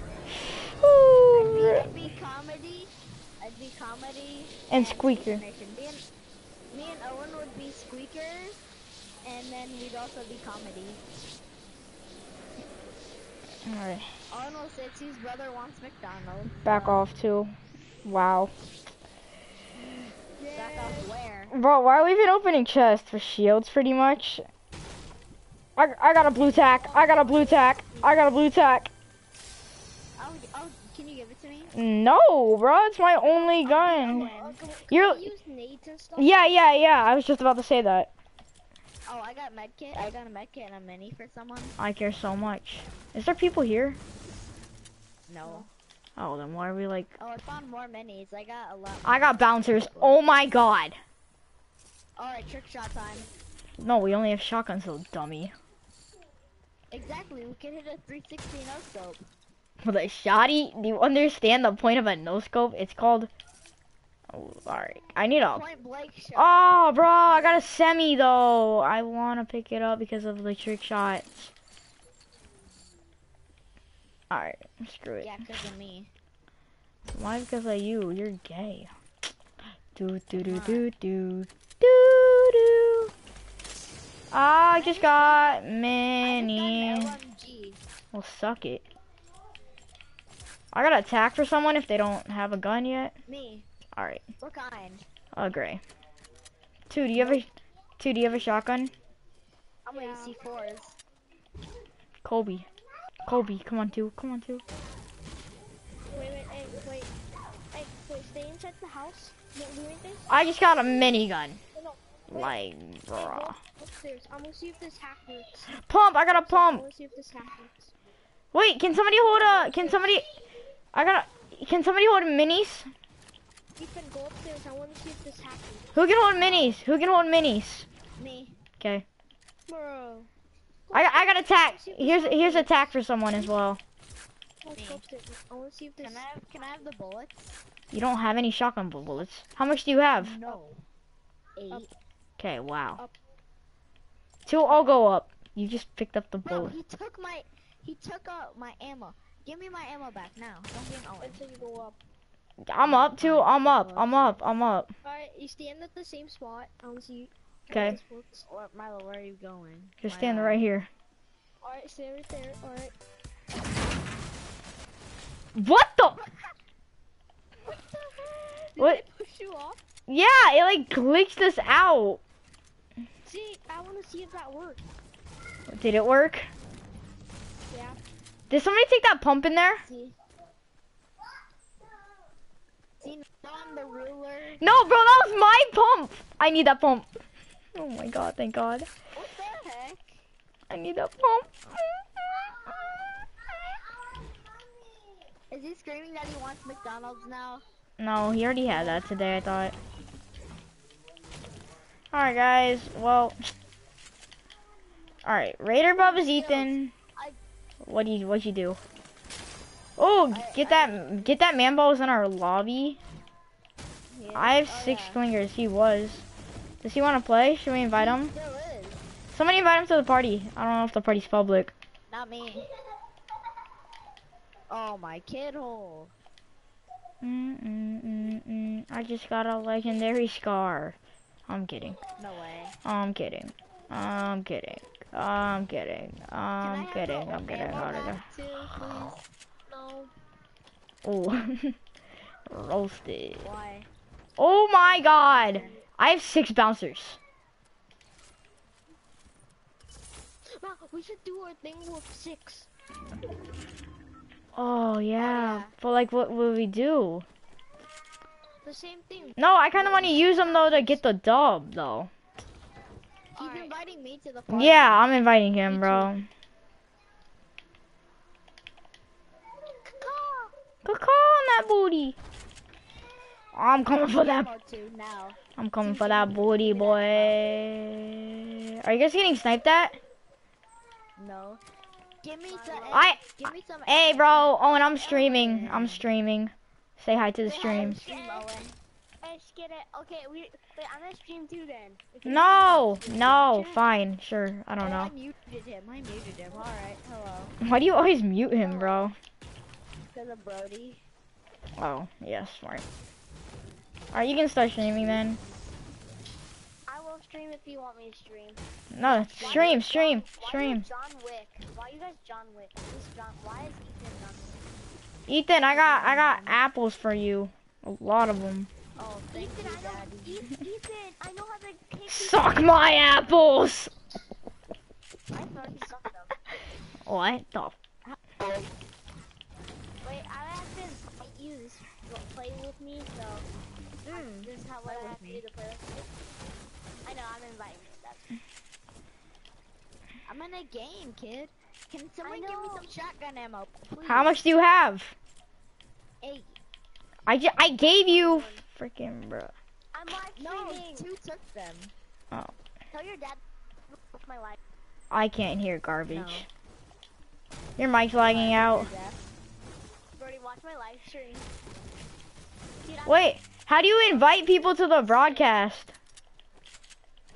I'd be, I'd be comedy. I'd be comedy. And Squeaker. Me and, me and Owen would be Squeaker, and then we'd also be comedy. Alright, Owen will say his brother wants McDonald's. back off too. Wow. Back off where? Bro, why are we even opening chests for shields pretty much? I, I got a blue tack. I got a blue tack. I got a blue tack. Oh, oh, can you give it to me? No, bro, it's my only oh, gun. Owen. You're use nades and stuff. Yeah, yeah, yeah. I was just about to say that. Oh, I got medkit. I got a medkit and a mini for someone. I care so much. Is there people here? No. Oh, then why are we like Oh, I found more minis. I got a lot. I got bouncers. Oh my god. Alright, trick shot time. No, we only have shotguns, little dummy. Exactly, we can hit a 360 no scope. For the shoddy, do you understand the point of a no scope? It's called Oh, alright. I need a Point blank shot. Oh, bro, I got a semi though. I want to pick it up because of the trick shots. Alright, screw it. Yeah, because of me. Why because of you? You're gay. Do do do do do do do. Ah, I just got many. got. Well, suck it. I gotta attack for someone if they don't have a gun yet. Me. Alright, What kind? uh, gray. Two, do you have a, two, do you have a shotgun? I'm gonna use C4s. Colby. Colby, come on, two, come on, two. Wait, wait, hey, wait. Hey, wait, stay inside the house. Don't do anything. I just got a minigun. No, no. Like, bruh. I'm gonna see if this works. Pump, I got a I'm pump. gonna see if this works. Wait, can somebody hold a, can somebody, I got can somebody hold minis? Ethan, go upstairs. I wanna see if this hack works. Who can hold minis? Who can hold minis? Me. Okay. Bro. I, I got attack. Here's, here's attack for someone as well. Let's go upstairs. I wanna see if this. Can I have, can I have the bullets? You don't have any shotgun bullets. How much do you have? No. Eight. Okay, wow. Up. Two, I'll go up. You just picked up the Bro, bullet. he took my he took out my ammo. Give me my ammo back now. Don't be an Owen. Until you go up. I'm up too. I'm up. I'm up. I'm up. Alright, you stand at the same spot. I want to see. Okay. Milo, where are you going? Just stand right here. Alright, stay right there. Alright. What the? What the heck? Did What? push you off? Yeah, it like glitched us out. See, I want to see if that worked. Did it work? Yeah. Did somebody take that pump in there? See. See, now I'm the ruler. No, bro, that was my pump. I need that pump. Oh my god, thank God. What the heck? I need that pump. Is he screaming that he wants McDonald's now? No, he already had that today, I thought. Alright, guys, well. Alright, Raider Bubba's Ethan. What do you, what'd you do? Oh, get that, get that man balls in our lobby. Yeah. I have Oh, six yeah. clingers, he was. Does he want to play? Should we invite him? Somebody invite him to the party. I don't know if the party's public. Not me. Oh my kid hole. Mm, mm, mm, mm. I just got a legendary scar. I'm kidding. No way. I'm kidding. I'm kidding. I'm kidding. I'm kidding. I'm kidding. I'm kidding. Back too, please? No. Oh. Roasted. Why? Oh my god. I have six bouncers. No, we should do our thing with six. Oh yeah. Oh, yeah. But like what would we do? The same thing. No, I kinda wanna use them though to get the dub though. He's Alright. inviting me to the party. Yeah, I'm inviting him, Me bro. Caw on that booty. I'm coming for that. I'm coming for that booty, boy. Are you guys getting sniped at? No. Give me some. I. Give me some. Hey, bro. Oh, Owen, I'm streaming. I'm streaming. Say hi to the stream. on stream, Owen. Let's get it. Okay, we wait. I'm gonna stream too then. No, no, fine, sure. I don't Oh, I know. muted him. I muted him. All right. Hello. Why do you always mute him, bro? Because of Brody. Oh, yeah, smart. Alright, you can start streaming then. I will stream if you want me to stream. No, stream, stream, Why stream. you John Wick? Why you guys John Wick? Who's John? Why is Ethan John Wick? Ethan, I got, I got apples for you. A lot of them. Oh, thank Ethan, you, I. Daddy. Ethan, Ethan, I know how to take these- Suck my apples! I thought he sucked them. What the? Wait, I have to invite you to play with me, so Mm. this is how Play I with have to me. do the play with me. I know, I'm inviting you. That's I'm in a game, kid. Can someone give me some shotgun ammo, please? How much do you have? Eight. I, ju- I gave you freaking bro. I'm live No, two took them. Oh. Tell your dad my life. I can't hear garbage. No. Your mic's lagging out. Brody, watch my live stream. Dude, I'm- Wait, how do you invite people to the broadcast?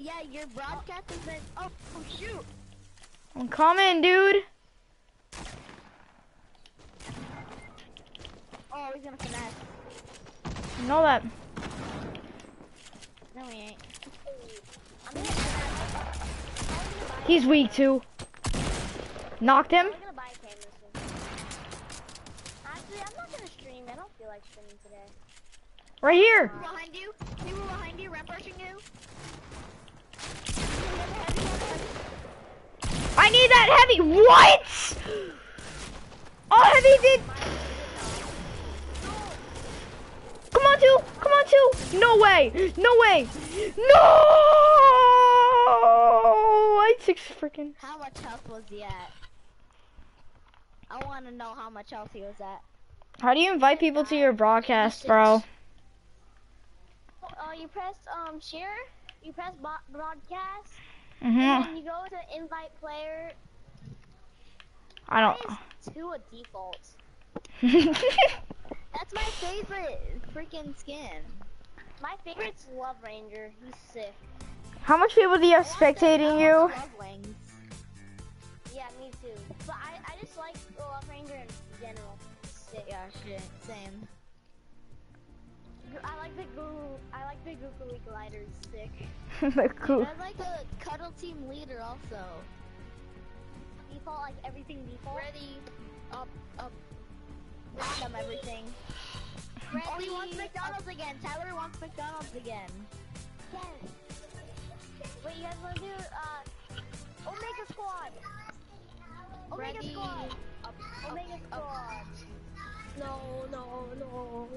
Yeah, your broadcast has been. Oh, oh shoot! I'm coming, dude. Oh, he's gonna finesse. You know that. No, he ain't. I'm gonna, I'm gonna buy, He's weak too. Knocked him. I'm gonna buy a camera soon. Actually, I'm not gonna stream. I don't feel like streaming today. Right here. Behind you. People behind you, rampaging you. I need that heavy. What? Oh, heavy did. Come on, two. Come on, two. No way. No way. No. I six freaking. How much health was he at? I want to know how much health he was at. How do you invite people to your broadcast, bro? Uh, you press um share. You press bo- broadcast. Mhm. And then you go to invite player. I Why is two a default? That's my favorite freaking skin. My favorite's Love Ranger. He's sick. How much people do you have spectating you? Love wings. Yeah, me too. But I, I just like the Love Ranger in general. Sick. Yeah, shit, same. I like the Google. I like the Google gliders. Sick. cool. I like a cuddle team leader also. Default, like everything default. Ready, up, up. Random everything. Oh, he wants McDonald's again. Tyler wants McDonald's again. Yes. Wait, you guys wanna do uh Omega Squad? Omega Ready, Squad. up, Omega up, Squad. up. No, no, no.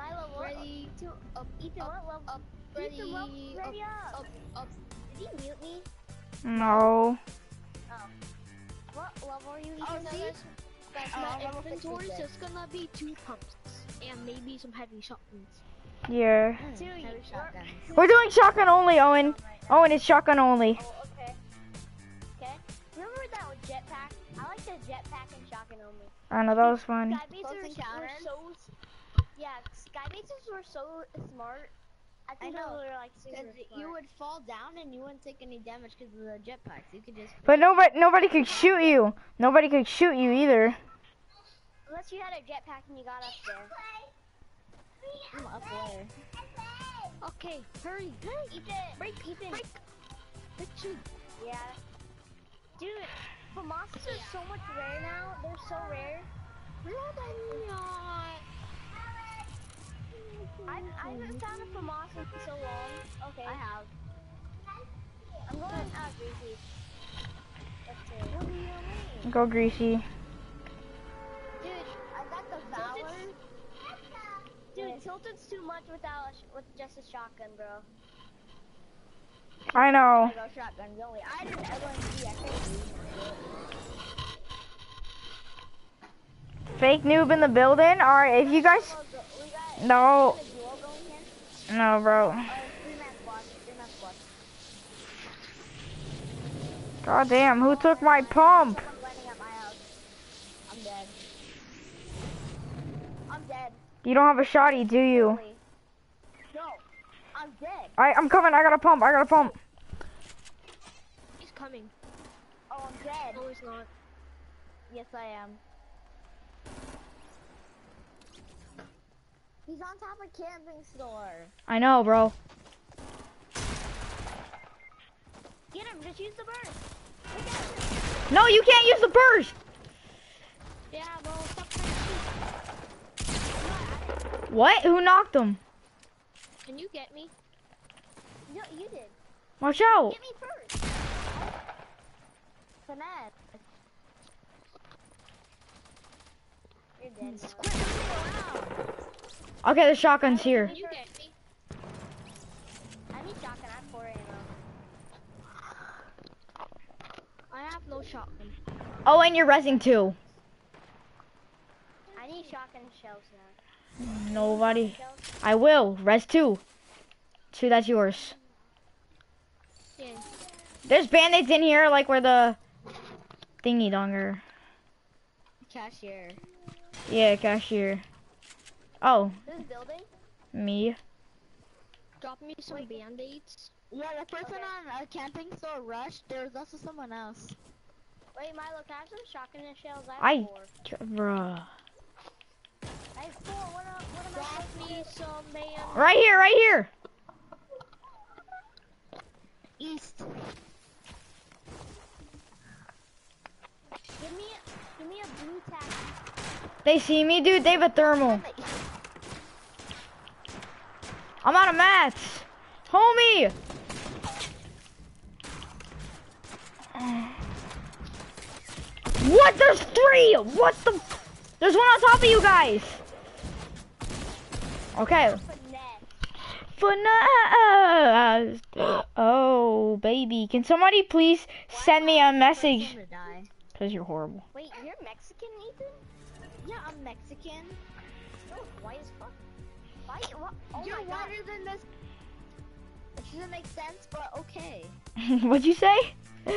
Milo, what? Ready, To, up, Ethan, up, what level? up, ready, Ethan, what? Ready up, up. up, up. Did he mute me? No. Oh. What level are you, oh, Ethan? Oh, So see? That's Oh, my level inventory, so it's gonna be two pumps and maybe some heavy shotguns. Yeah. Hmm, two, Heavy shotguns. We're doing shotgun only, Owen. Owen, it's shotgun only. Oh, okay. Okay. Remember that with jetpack? I like the jetpack and shotgun only. I know that was fun. Skybases Close were, were encounters? so. Yeah, skybases were so smart. I think know, those were like super Because smart. you would fall down and you wouldn't take any damage because of the jetpacks. You could just. But nobody, nobody could shoot you. Nobody could shoot you either. Unless you had a jetpack and you got up there. I'm up there. Okay, hurry, hurry. Ethan! Break, Ethan! Break. Break shoot. Yeah. Dude, FAMASas are so much rare now. They're so rare. Uh, I, I haven't found a FAMAS in so long. Okay. I have. I'm going out greasy. Let's. What do you mean? Go greasy. Dude, I got the Valor. Dude, Tilted's too much without a sh- with just a shotgun, bro. I know. I go shotguns only. I didn't LMG. I couldn't. Fake noob in the building. All right, if you guys, go- we got no, a duo going here. No, bro. Three man squad. Three man squad. God damn, who took my pump? Someone's landing at my house. I'm dead. You don't have a shotty, do you? No, I'm dead. I, I'm coming. I got a pump. I got a pump. He's coming. Oh, I'm dead. No, he's not. Yes, I am. He's on top of camping store. I know, bro. Get him. Just use the burst. Look at him. No, you can't use the burst. Yeah, bro, stop trying to shoot. What? Who knocked him? Can you get me? No, you did. Watch out. Get me first. Finesse. You're dead. Just quit moving around. Okay, the shotgun's here. Can you get me? I need shotgun. I have four ammo. I have no shotgun. Oh, and you're resing too. I need shotgun shells now. Nobody. Shells. I will. Res two. Two, that's yours. Yeah. There's band-aids in here, like where the thingy donger. Cashier. Yeah, cashier. Oh, Who's building? me. Drop me some band-aids. Yeah, the person Okay. on a camping store rushed. There was also someone else. Wait, Milo, can I have some shotgun shells? I have I- four. Tr- Bruh. I have four. What am, what am I Drop supposed me some band. Right here, right here. East. Give me, give me a blue tack. They see me, dude. They have a thermal. I'm out of mats. Homie. What? There's three. What the? There's one on top of you guys. Okay. Finesse. Oh, baby. Can somebody please send me a message? Because you're horrible. Wait, you're Mexican, Ethan? Yeah, I'm Mexican. You're white as fuck. Why? What? Oh You're my god. whiter than this. It doesn't make sense, but okay. What'd you say? He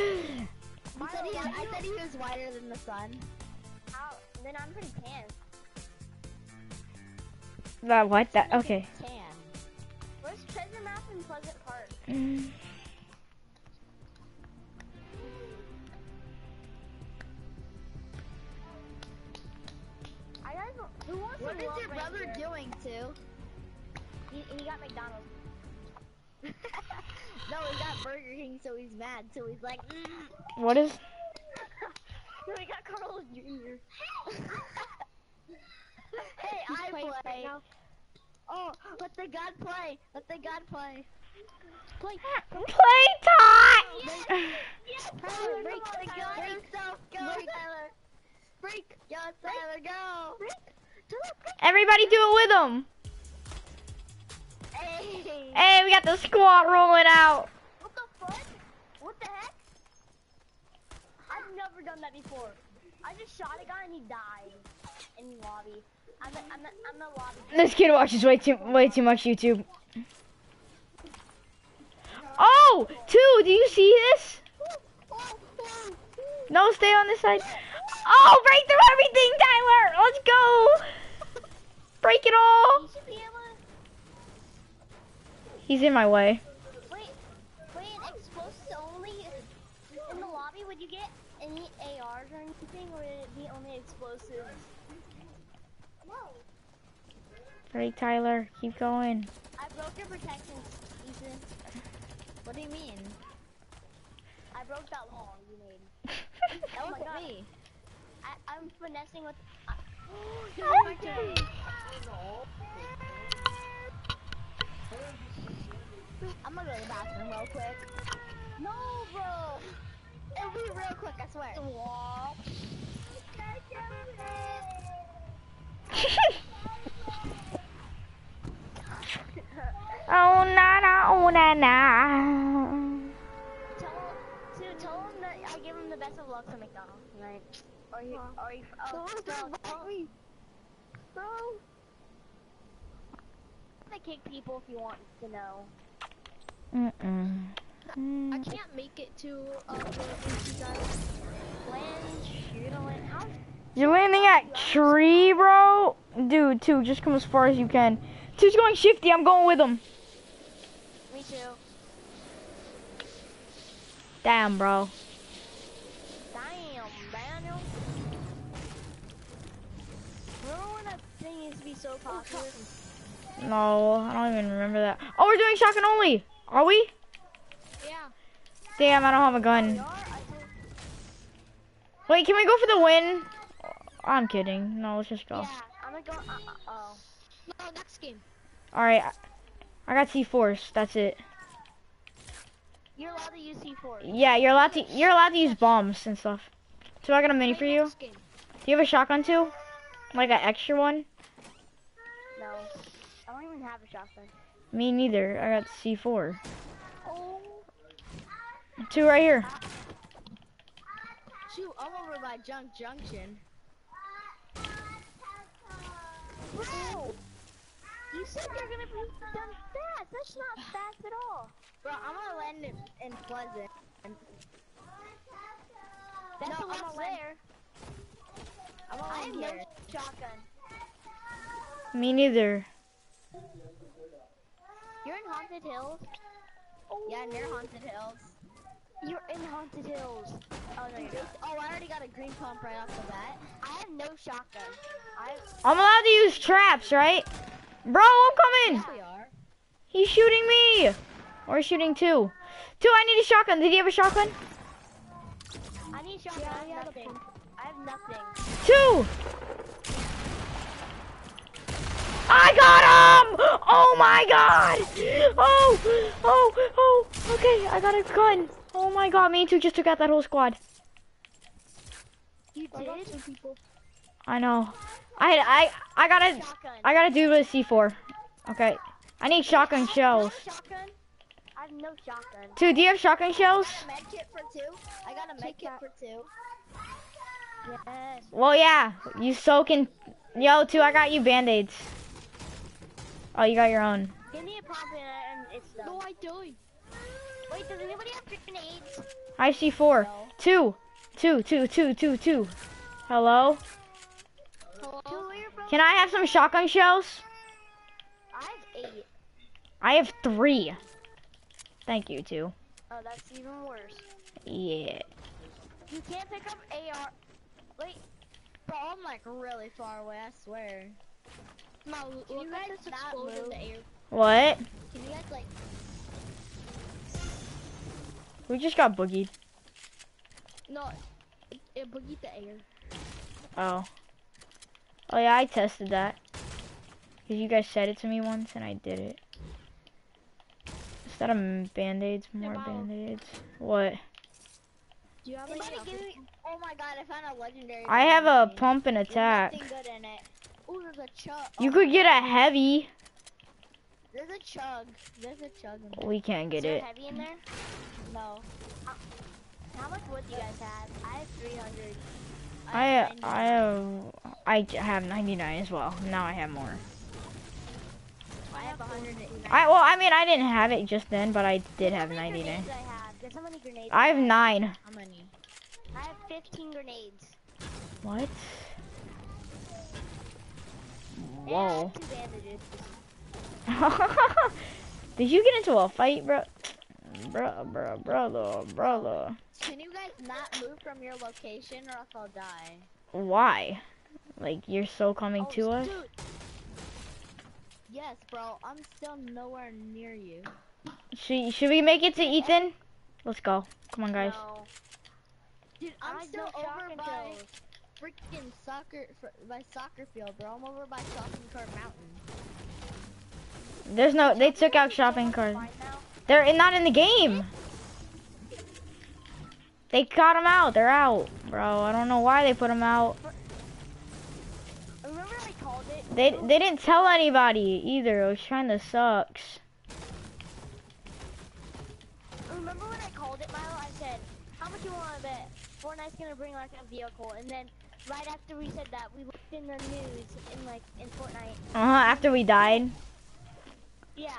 said he, I said he was whiter than the sun. How? then I'm pretty tan. That what? That okay. Tan. Where's treasure map in Pleasant Park? Mm. I don't. Who wants What to is your brother Ranger? doing too? He, he got McDonald's. no, he got Burger King, so he's mad. So he's like, mm. What is? no, he got Carl's Jr. "Hey, I play." right now. Oh, let the God play. Let the God play. Play. Play time. Tyler, break come the God. Break Go, Break. Tyler. Break. Go, Tyler, go. Everybody do it with them. Hey. Hey, we got the squad rolling out. What the fuck? What the heck? I've never done that before. I just shot a guy and he died in the lobby. I'm a, I'm a, I'm a lobby. This kid watches way too way too much YouTube. Oh, two. Do you see this? No, stay on this side. Oh, break through everything, Tyler. Let's go. Break it all. He's in my way. to wait. Wait, explosives only in the lobby. Would you get any ARs or anything, or would it be only explosives? No. Break, Tyler. Keep going. I broke your protection, Ethan. What do you mean? I broke that wall you made. That Oh wasn't God. me. I, I'm finessing with. Uh, I'm gonna go to the bathroom real quick. no, bro. It'll be real quick, I swear. Wall. oh na na oh na na. Tell him, to tell him that I give him the best of luck to McDonald's tonight. Or he, or he, oh, bro, tell him. Bro. I kick people if you want to know. I Mm. can't make it to uh, the AC guys. Land, shoot a land. How? You're landing at tree, bro. Dude, two, just come as far as you can. Two's going shifty. I'm going with him. Me too. Damn, bro. Damn, Daniel. Remember when that thing used to be so popular? No, I don't even remember that. Oh, we're doing shotgun only. Are we? Yeah. Damn, I don't have a gun. are? I thought- Wait, can we go for the win? I'm kidding. No, let's just go. Yeah, I'm gonna go. Uh, uh, oh. No, next game. All right, I- I got C4s. That's it. You're allowed to use C4. Yeah, you're allowed to. You're allowed to use bombs and stuff. So I got a mini for you. Do you have a shotgun too? Like an extra one? No. I don't even have a shotgun. Me neither. I got C4. Oh. Two right here. Shoot, I'm over by Junk Junction. Bro. You said you're gonna be done fast. That's not fast at all. Bro, I'm gonna land in, in Pleasant. That's No, the one I'm up saying- there. I'm I have land no here. shotgun. Me neither. You're in Haunted Hills. Yeah, near Haunted Hills. You're in Haunted Hills. Oh no, you're not. Oh, I already got a green pump right off the bat. I have no shotgun. I have I'm allowed to use traps, right? Bro, I'm coming. We are. He's shooting me. Or he's shooting two. Two, I need a shotgun. Did he have a shotgun? I need shotgun. I have nothing. I have nothing. Two. I got him! Oh my god! Oh, oh, oh. Okay, I got a gun. Oh my god, me too just took out that whole squad. You did? I know. I I I got a Shotgun. I got a dude with C4. Okay. I need shotgun shells. shotgun. I have no shotgun. Two, do you have shotgun shells? I got a med kit for two. I got a med kit for two. Yes. Well, yeah. You soaking. Yo, two, I got you band-aids. Oh, you got your own. Give me a pump and, and it's done. No, I don't. Wait, does anybody have grenades? I see four. Two. Two, two, two, two, two. Hello? Can I have some shotgun shells? I have eight. I have three. Thank you, two. Oh, that's even worse. Yeah. You can't pick up AR. Wait, Bro, I'm like really far away, I swear. No, you guys not move? What? Can you guys like We just got boogied. No, it, it boogied the air. Oh. Oh yeah, I tested that. Cause you guys said it to me once and I did it. Instead of band-aids, more Mom. band-aids. What? Do you have any? Somebody give me Oh my god, I found a legendary. I have a pump and There's attack. Nothing good in it. Ooh, there's a chug. You oh could get a heavy. There's a chug. There's a chug in there. We can't is get there it. heavy in there? No. Uh, how much wood do you guys have? I have 300. I have I have I j- have 99 as well. Now I have more. I have 189. I well, I mean I didn't have it just then, but I did Guess have many 99. grenades I have? Guess how many grenades I have have? nine. How many? I have 15 grenades. What? And Whoa. have. Did you get into a fight, bro? Bro, bro, brother, brother. Can you guys not move from your location or else I'll die? Why? Like you're so coming Oh, to us? dude, Yes, bro. I'm still nowhere near you. Should should we make it to Ethan? Let's go. Come on, guys. No. Dude, I'm I still know over by shells. Freaking soccer by soccer field, bro. I'm over by Shopping Cart Mountain. There's no. They took out shopping carts. They're in- not in the game. They got them out. They're out, bro. I don't know why they put them out. Remember I called it? They they didn't tell anybody either. It was kind of sucks. Remember when I called it, Milo? I said, how much you want to bet? Fortnite's gonna bring like a vehicle, and then right after we said that, we looked in the news in like in Fortnite. Uh huh. After we died, Yeah.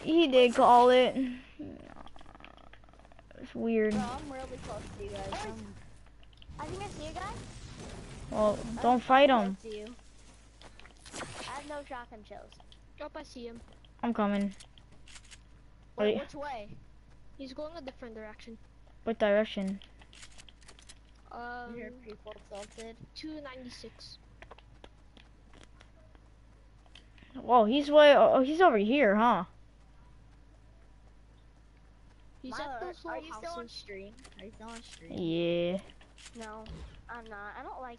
he did call it. It's weird. Bro, I'm really close to you guys. I'm I think I see a guy. Well, don't fight him. close to you. I have no shotgun shells. Oh, I see him. I'm coming. Wait, Wait. which way? He's going a different direction. What direction? Um, You hear people tilted. 296. Whoa, he's way. Oh, he's over here, huh? He's Milo, at those are little you still on stream? Are you still on stream? Yeah. No, I'm not. I don't like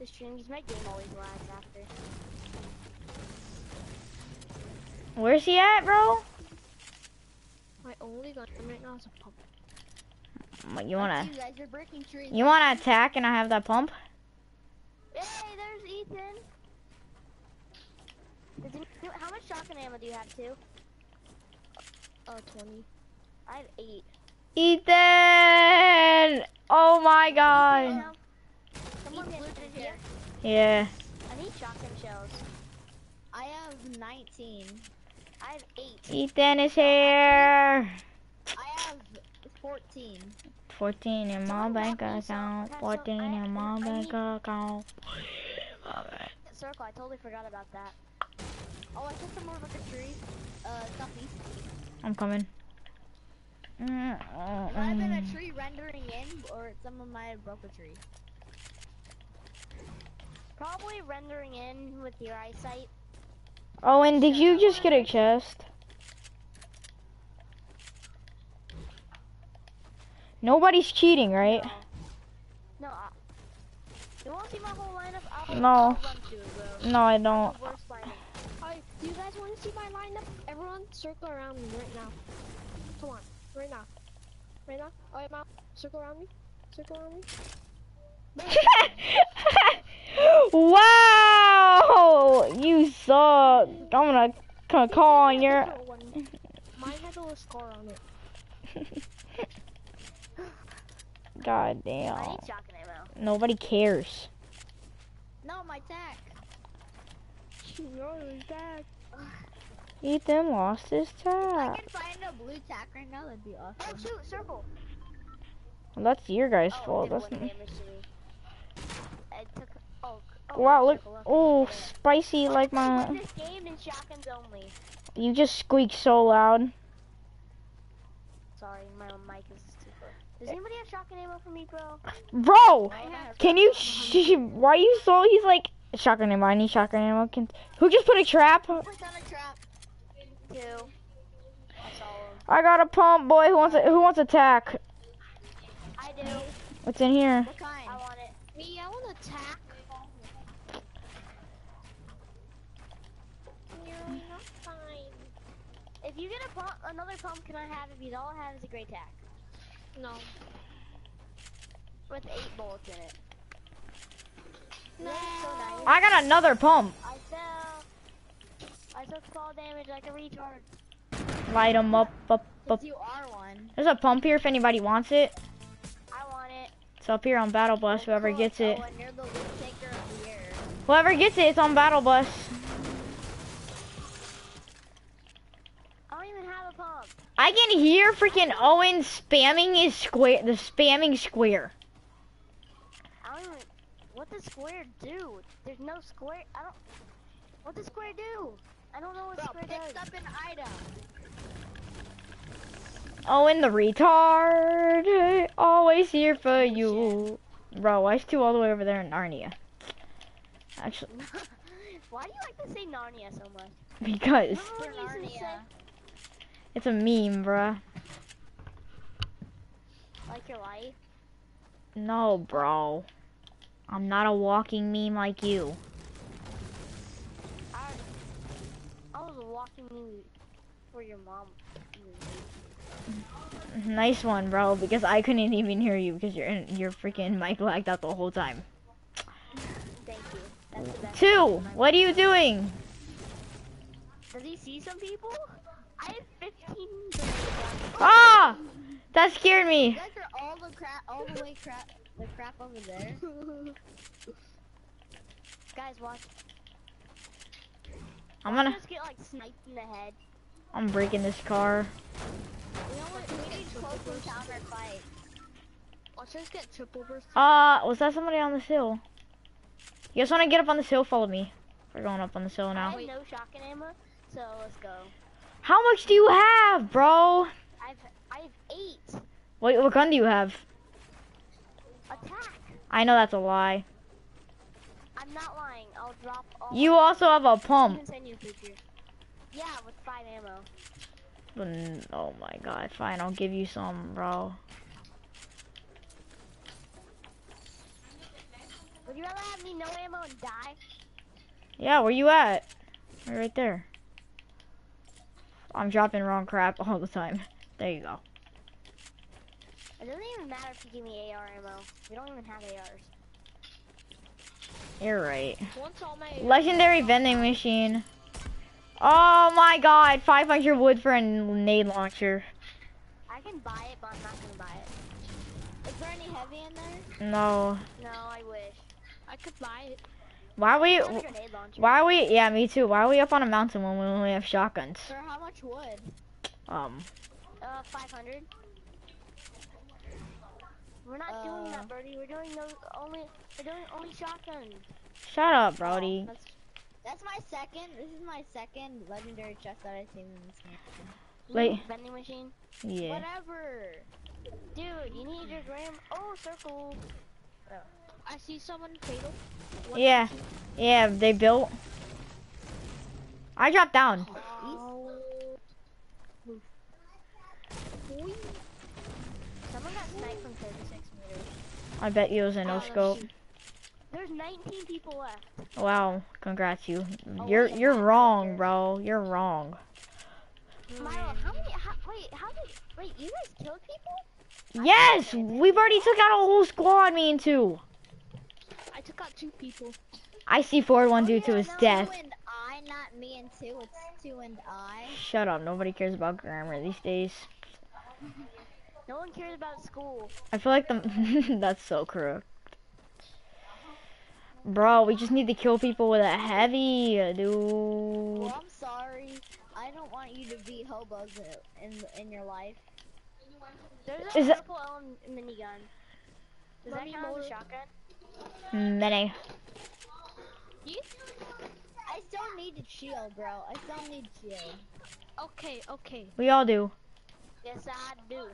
the stream because my game always lags after. Where's he at, bro? My only gun right now is a pump. What, You wanna? You guys trees. You wanna attack and I have that pump? Hey, there's Ethan. Does he, how much shotgun ammo do you have too? Uh, 20. I have eight. Ethan! Oh my god. Now, Someone Ethan, looted here. here. Yeah. I need shotgun shells. I have 19. I have eight. Ethan is here. I have 14. 14 in my bank got me some- account. 14 in my bank account. Circle, I totally forgot about that. Oh, I took some more of a tree. Uh, southeast. I'm coming. It might have been a tree rendering in, or someone might have broke a tree. Probably rendering in with your eyesight. Oh, and did you just get a chest? Nobody's cheating, right? No. I, you want to see my whole lineup? I'll, No. I'll run through it. No, I don't. The worst lineup. Alright, do you guys want to see my lineup? Everyone circle around me right now. Come on, right now. Right now? Alright, Mal, circle around me. Circle around me. wow! You suck. I'm gonna c- call on your. Mine has a little scar on it. God damn. I damn. need shotgun ammo. Nobody cares. No, my tack. no, it's bad. Ethan lost his If I tap. can find a blue tack right now, that'd be Oh shoot, circle. Well, that's your guys' Oh, fault. it did That's one n- damage. It took. Oh, Oh, Wow, look. circle up. Oh, spicy like my. this game and shotguns only. You just squeak so loud. Sorry, my mic is super. Does anybody have shotgun ammo for me, bro? Bro, can you? Sh- why are you so? He's like shotgun ammo. I need shotgun ammo. Can who just put a trap? Put down a trap. Two. I saw him. I got a pump, boy. Who wants a, who wants attack? I do. What's in here? What kind? I want it. Me, I want to attack. You're not fine. If you get a pump, another pump, can I have it? Because all I have is a great tack No. with eight bullets in it. No. So nice. I got another pump. I fell. I took fall damage like a retard. Light 'em up, up, up. You are one. There's a pump here if anybody wants it. I want it. It's up here on Battle Bus. Whoever gets it. Oh, you're the loot of the year. Whoever gets it, it's on Battle Bus. I don't even have a pump. I can hear freaking Owen spamming his square, the spamming square. I don't even. What does square do? There's no square. I don't. What does square do? I don't know what Bro, square picked does. up an item. Owen the retard, always here for oh, you. Bro, why is two all the way over there in Narnia? Actually, Why do you like to say Narnia so much? because Remember when you used to say, Narnia. It's a meme, bruh. like your life? No, bro. I'm not a walking meme like you. I, I was a walking you for your mom. Nice one, bro, because I couldn't even hear you because your your freaking mic lagged out the whole time. Thank you. That's the best. Two, what are you doing? Does he see some people? I have 15. Ah! That scared You me. guys are all the crap, all the way crap, the crap over there. Guys, watch. I'm gonna, us get like sniped in the head. I'm breaking this car. We only we need close encounter fight. Watch us get triple burst. Uh, was that somebody on this hill? You guys wanna get up on this hill? Follow me. We're going up on this hill I now. have no shotgun ammo, so let's go. How much do you have, bro? I've I have eight. Wait, what gun do you have? Attack. I know that's a lie. I'm not lying. I'll drop all. You also have a pump. can send you picture. Yeah, with five ammo. Mm, Oh my god, fine, I'll give you some, bro. Would you rather have me no ammo and die? Yeah, where you at? Right there. I'm dropping wrong crap all the time. There you go. It doesn't even matter if you give me AR ammo. We don't even have ARs. You're right. Once all my Legendary vending machine. Oh my god, 500 wood for a nade launcher. I can buy it, but I'm not gonna buy it. Is there any heavy in there? No. No, I wish. I could buy it. Why are we, I have a grenade launcher. why are we, yeah, me too. Why are we up on a mountain when we only have shotguns? For how much wood? Um, Uh, 500. We're not doing Uh. that, Birdie. We're doing those only. We're doing only shotguns. shut up, Brody. That's That's my second. This is my second legendary chest that I've seen in this game. Wait. vending machine. Yeah. Whatever. Dude, you need your gram. Oh, circle. I see someone fatal. Yeah. Yeah, they built. I dropped down. Oh. Someone got sniped from 36 meters. I bet you it was a no oh, scope. There's 19 people left. Wow, congrats you. Oh, You're wait, you're wrong, bro. You're wrong. Milo, how many? How, wait, how did? Wait, you guys killed people? Yes, we've already took out a whole squad, me and two. I took out two people. I see forward one Oh, due to yeah, his no, death. Two and I, not me and two. It's two and I. Shut up. Nobody cares about grammar these days. No one cares about school. I feel like the that's so correct. Bro, we just need to kill people with a heavy, dude. Well, I'm sorry. I don't want you to be hobos in in your life. There's Is a it- purple L minigun. Does that count as a motor- shotgun? Many. You? I still need a shield, bro. I still need shield. Okay, okay. We all do. Yes, I do.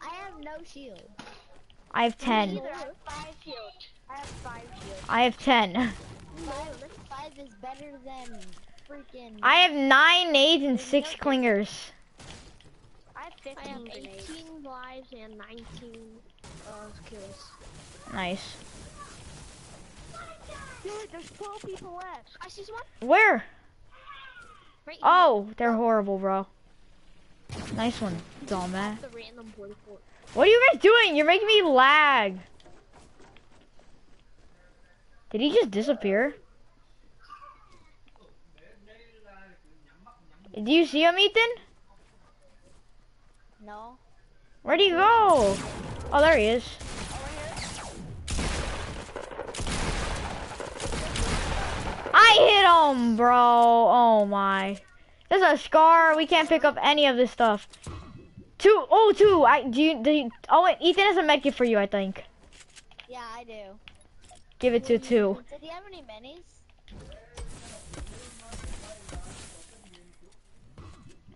I have no shield. I have ten. I have five shields. I have five shields. I have ten. Five, five is better than freaking. I have nine nades and six clingers. I have 15 I 15 have grenades. 18 lives and 19 uh, kills. Nice. Dude, there's 12 people left. I see someone Where? right Oh, they're horrible, bro. Nice one, dumbass. here. The random What are you guys doing? You're making me lag. Did he just disappear? Do you see him, Ethan? No. Where'd he go? Oh, there he is. I hit him, bro. Oh my. There's a scar. We can't pick up any of this stuff. Two. Oh, two. I do you, do you, Oh wait, Ethan has a medkit for you, I think. Yeah, I do. Give it to two. Did he have any minis?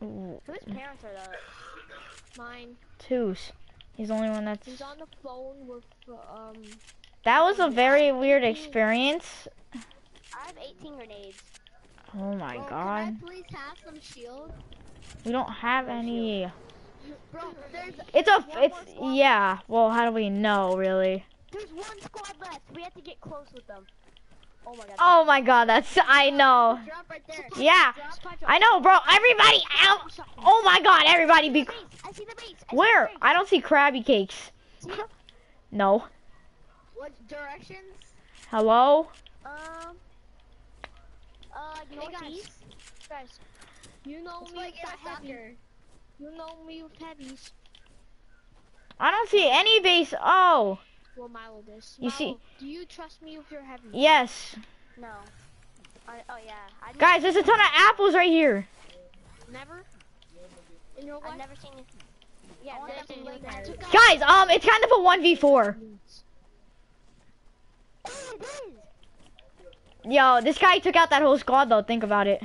Ooh, Whose parents are those? Mine. twos. He's the only one that's. He's on the phone with um. That was a very weird experience. I have 18 grenades. Oh my Bro, god. Can I please have some shield? We don't have any. Bro, there's It's a. One more It's squad. yeah. Well, how do we know, really? There's one squad left. We have to get close with them. Oh my god. Oh my god. That's. I know. drop right there. Yeah. I know, bro. Everybody out. Oh my god. Everybody be. Base. I see the base. I Where? I don't see Krabby Cakes. See? No. What directions? Hello? Um. Uh, Hey guys, guys. You know Let's me play with get that heavy. You know me with heavies. I don't see any base. Oh. Well, Milo this. You see- Do you trust me with your heavies? Yes. No. I, oh yeah. I Guys, there's a ton of apples right here. Never. In your life. I've never seen. Yeah, I want never seen to guys. that. Guys, um, it's kind of a 1v4. Oh, it is. Yo, this guy took out that whole squad though. Think about it.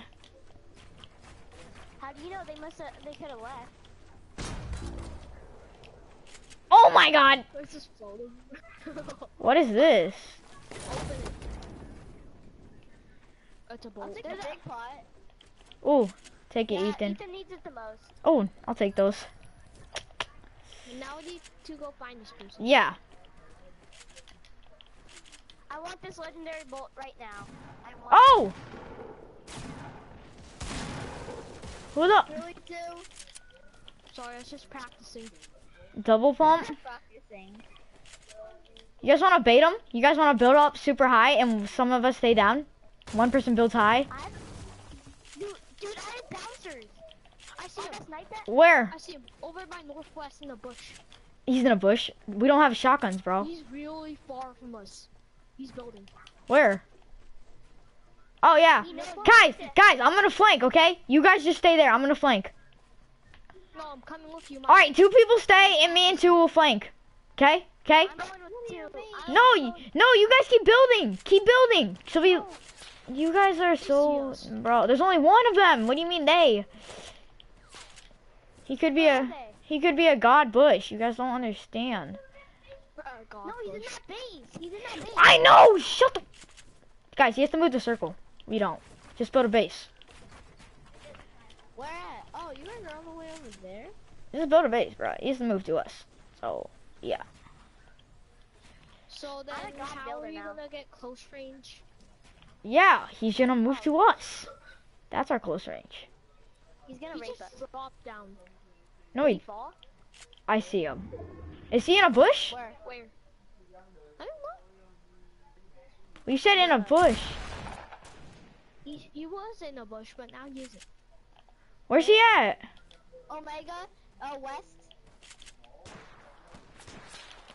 How do you know they must have? They could have left. Oh my god. It's just floating. What is this? Open it. It's a I'll bolt. take the big pot. Ooh, take it, yeah, Ethan. Ethan needs it the most. Oh, I'll take those. Now we need to go find this person. Yeah. I want this legendary bolt right now. I want Oh! Hold up? Really too. Sorry, I was just practicing. Double pump? Practicing. You guys want to bait them? You guys want to build up super high and some of us stay down? One person builds high. I dude, dude, I have bouncers. I see him. that? Where? I see him over by northwest in the bush. He's in a bush. We don't have shotguns, bro. He's really far from us. He's building. Where? Oh, yeah. Guys, guys, I'm gonna flank, okay? You guys just stay there. I'm gonna flank. No, I'm coming with you. All right, two people stay, and me and two will flank. Okay? Okay? I'm going with two. I'm No, no, you guys keep building. Keep building. So we, you guys are so, bro. There's only one of them. What do you mean they? He could be a, he could be a god bush. You guys don't understand. God, No, he's in bush. that base. He's in that base. I know. Shut the. Guys, he has to move the circle. We don't. Just build a base. Where at? Oh, you guys are all the way over there? Just build a base, bro. He has to move to us. So, yeah. So then, I'm a god how builder are you now. gonna get close range? Yeah, he's gonna move to us. That's our close range. He's gonna He rape just us. dropped down. No, Did he he. I see him. Is he in a bush? Where? Where? I don't know. We said in a bush. He, he was in a bush, but now he isn't. Where's he at? Omega? Uh, west?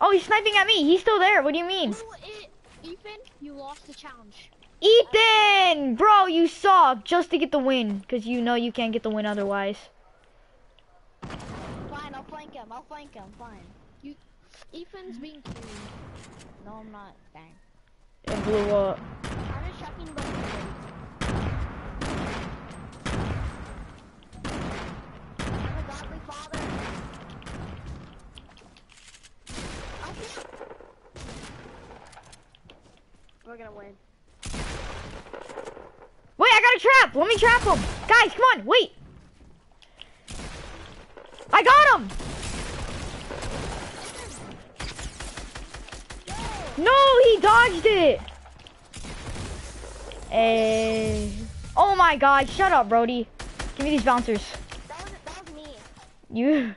Oh, he's sniping at me. He's still there. What do you mean? It, Ethan, you lost the challenge. Ethan! Bro, you suck just to get the win. Because you know you can't get the win otherwise. Fine, I'll flank him. I'll flank him. Fine. You, Ethan's being carried. No, I'm not. Dang. It blew up. I'm just chucking both I'm a godly father. We're gonna win. Wait, I got a trap. Let me trap him. Guys, come on. Wait. I got him. No, he dodged it. Hey. Oh my god, shut up, Brody. Give me these bouncers. That was that was me. You.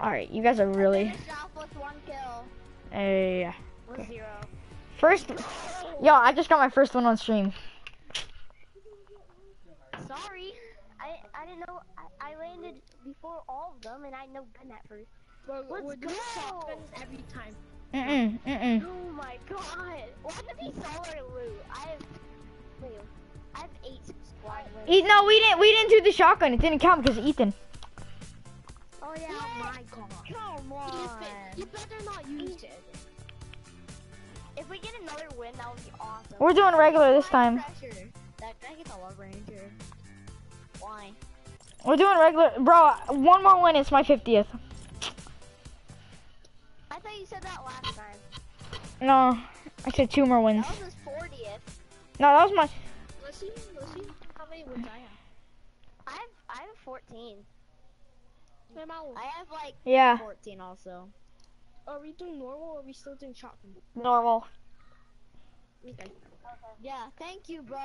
Alright, you guys are really. Finished off one kill. Hey. With zero. First. Yo, I just got my first one on stream. Sorry. I I didn't know I, I landed before all of them and I know gun at first. We're, Let's go. every time. Mm-mm, mm-mm. Oh my god. Why did he solar loot? I have, wait, I have eight squad wins. E no, we didn't, we didn't do the shotgun. It didn't count because Ethan. Oh yeah, my god. Come on. Ethan, you better not use it. If we get another win, that would be awesome. We're doing regular this time. That guy gets a love ranger. Why? We're doing regular. Bro, one more win, it's my 50th thought you said that last time. No, I said two more wins. That was his 40th. No, that was my. Let's see, let's see how many wins I have. I have I have 14. Hey, Mal, I have like Yeah, 14 also. Are we doing normal or are we still doing shotgun? normal. Okay. Yeah, thank you, bro.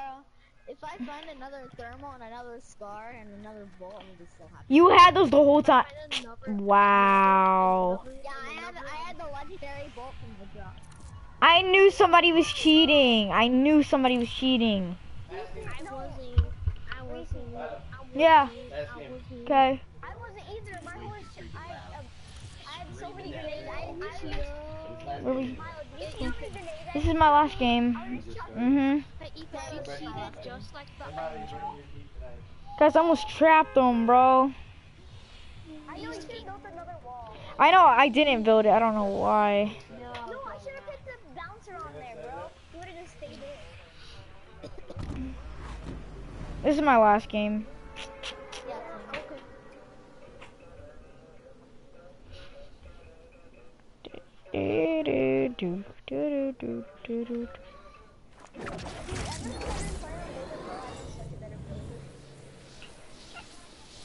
If I find another thermal and another scar and another bolt, I'm gonna be so happy. You had those the whole time. Wow. Yeah, I had I had the legendary bolt from the drop. I knew somebody was cheating. I knew somebody was cheating. I wasn't. I wasn't. Yeah. Okay. I wasn't either. My whole sh- I uh, I had so many grenades. I I Where we? Milo, do you see how many grenades I This is my last game. Mhm. Guys, I almost trapped them, bro. I know. I didn't build it. I don't know why. This is my last game. Yeah, okay. Do-do-do, do-do-do, do-do-do.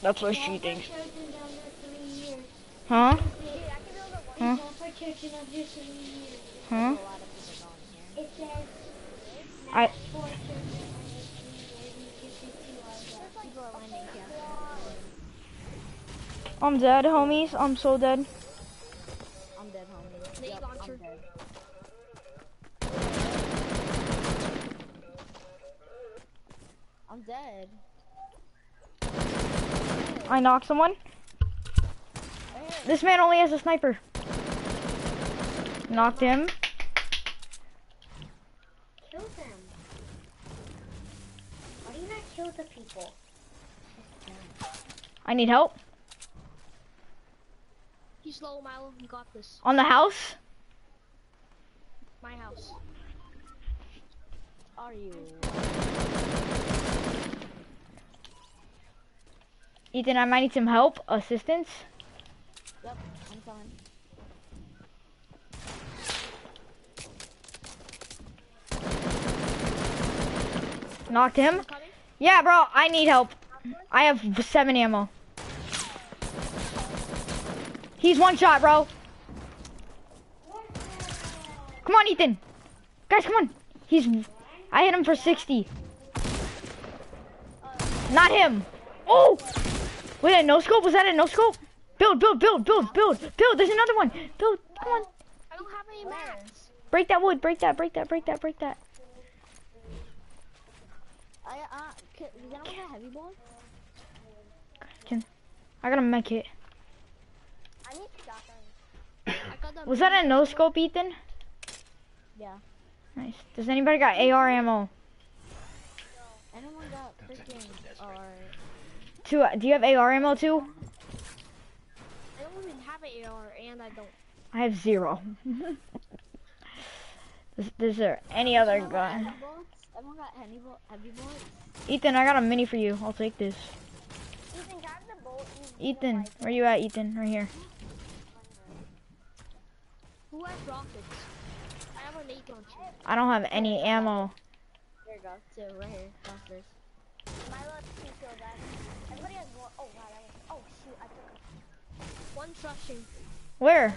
That's what she thinks. Huh? Huh? Huh? I People are landing here. I'm dead, homies. I'm so dead. I'm dead. I knocked someone. This man only has a sniper. Knocked him. Kill them. Why do you not kill the people? I need help. He's low, Milo. You got this. On the house. My house. Are you? Ethan, I might need some help, assistance. Yep, I'm coming. Knocked him. Yeah, bro, I need help. I have seven ammo. He's one shot, bro. Come on, Ethan. Guys, come on. He's. I hit him for 60. Not him. Oh! Wait, a no scope? Was that a no scope? Build, build, build, build, build, build. There's another one. Build. Come on. I don't have any mats. Break that wood. Break that. Break that. Break that. Break that. I uh, can, you gonna get a heavy ball? I got a med kit. I need shotgun. I got the Was that a no scope, Ethan? Yeah. Nice. Does anybody got AR ammo? Anyone got freaking or Two. Uh, do you have AR ammo too? I don't even have an AR, and I don't. I have zero. Is, is there any other gun? Everyone got heavy, bullets? Ethan, I got a mini for you. I'll take this. Ethan, grab the bolt. Ethan, where you at, Ethan? Right here. Who has rockets? I have an eight launcher. I don't have any ammo. Here you go, two, right here, downstairs. Milo has two kills. I have- Everybody has one. Oh, wow, that was. Oh, shoot, I took him. One rushing. Where?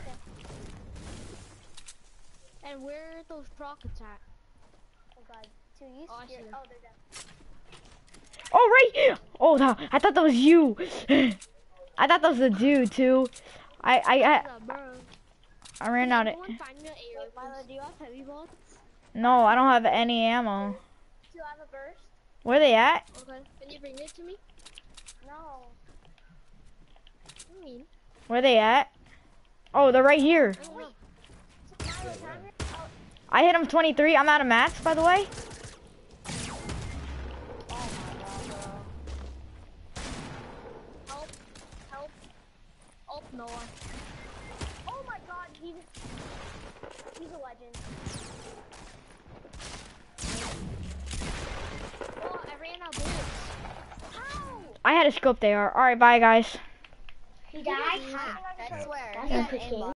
And where are those rockets at? Oh, God. Two, you Oh, scared. Oh, they're down. Oh, right! Oh, no, I thought that was you. I thought that was the dude, too. I, I, I, Yeah, bro. I ran out of... Everyone find me an AR, Wait, Milo, please. do you have heavy bullets? No, I don't have any ammo. Do you have a burst? Where they at? Okay. Can you bring it to me? No. Where they at? Oh, they're right here. I don't know. Milo, can I have your- I hit him 23. I'm out of mats, by the way. Help. Help. Oh, no. oh my God, he's he's a legend. Oh, I ran out of bullets. I had a scope there. Alright, bye, guys. He died. I swear. That's he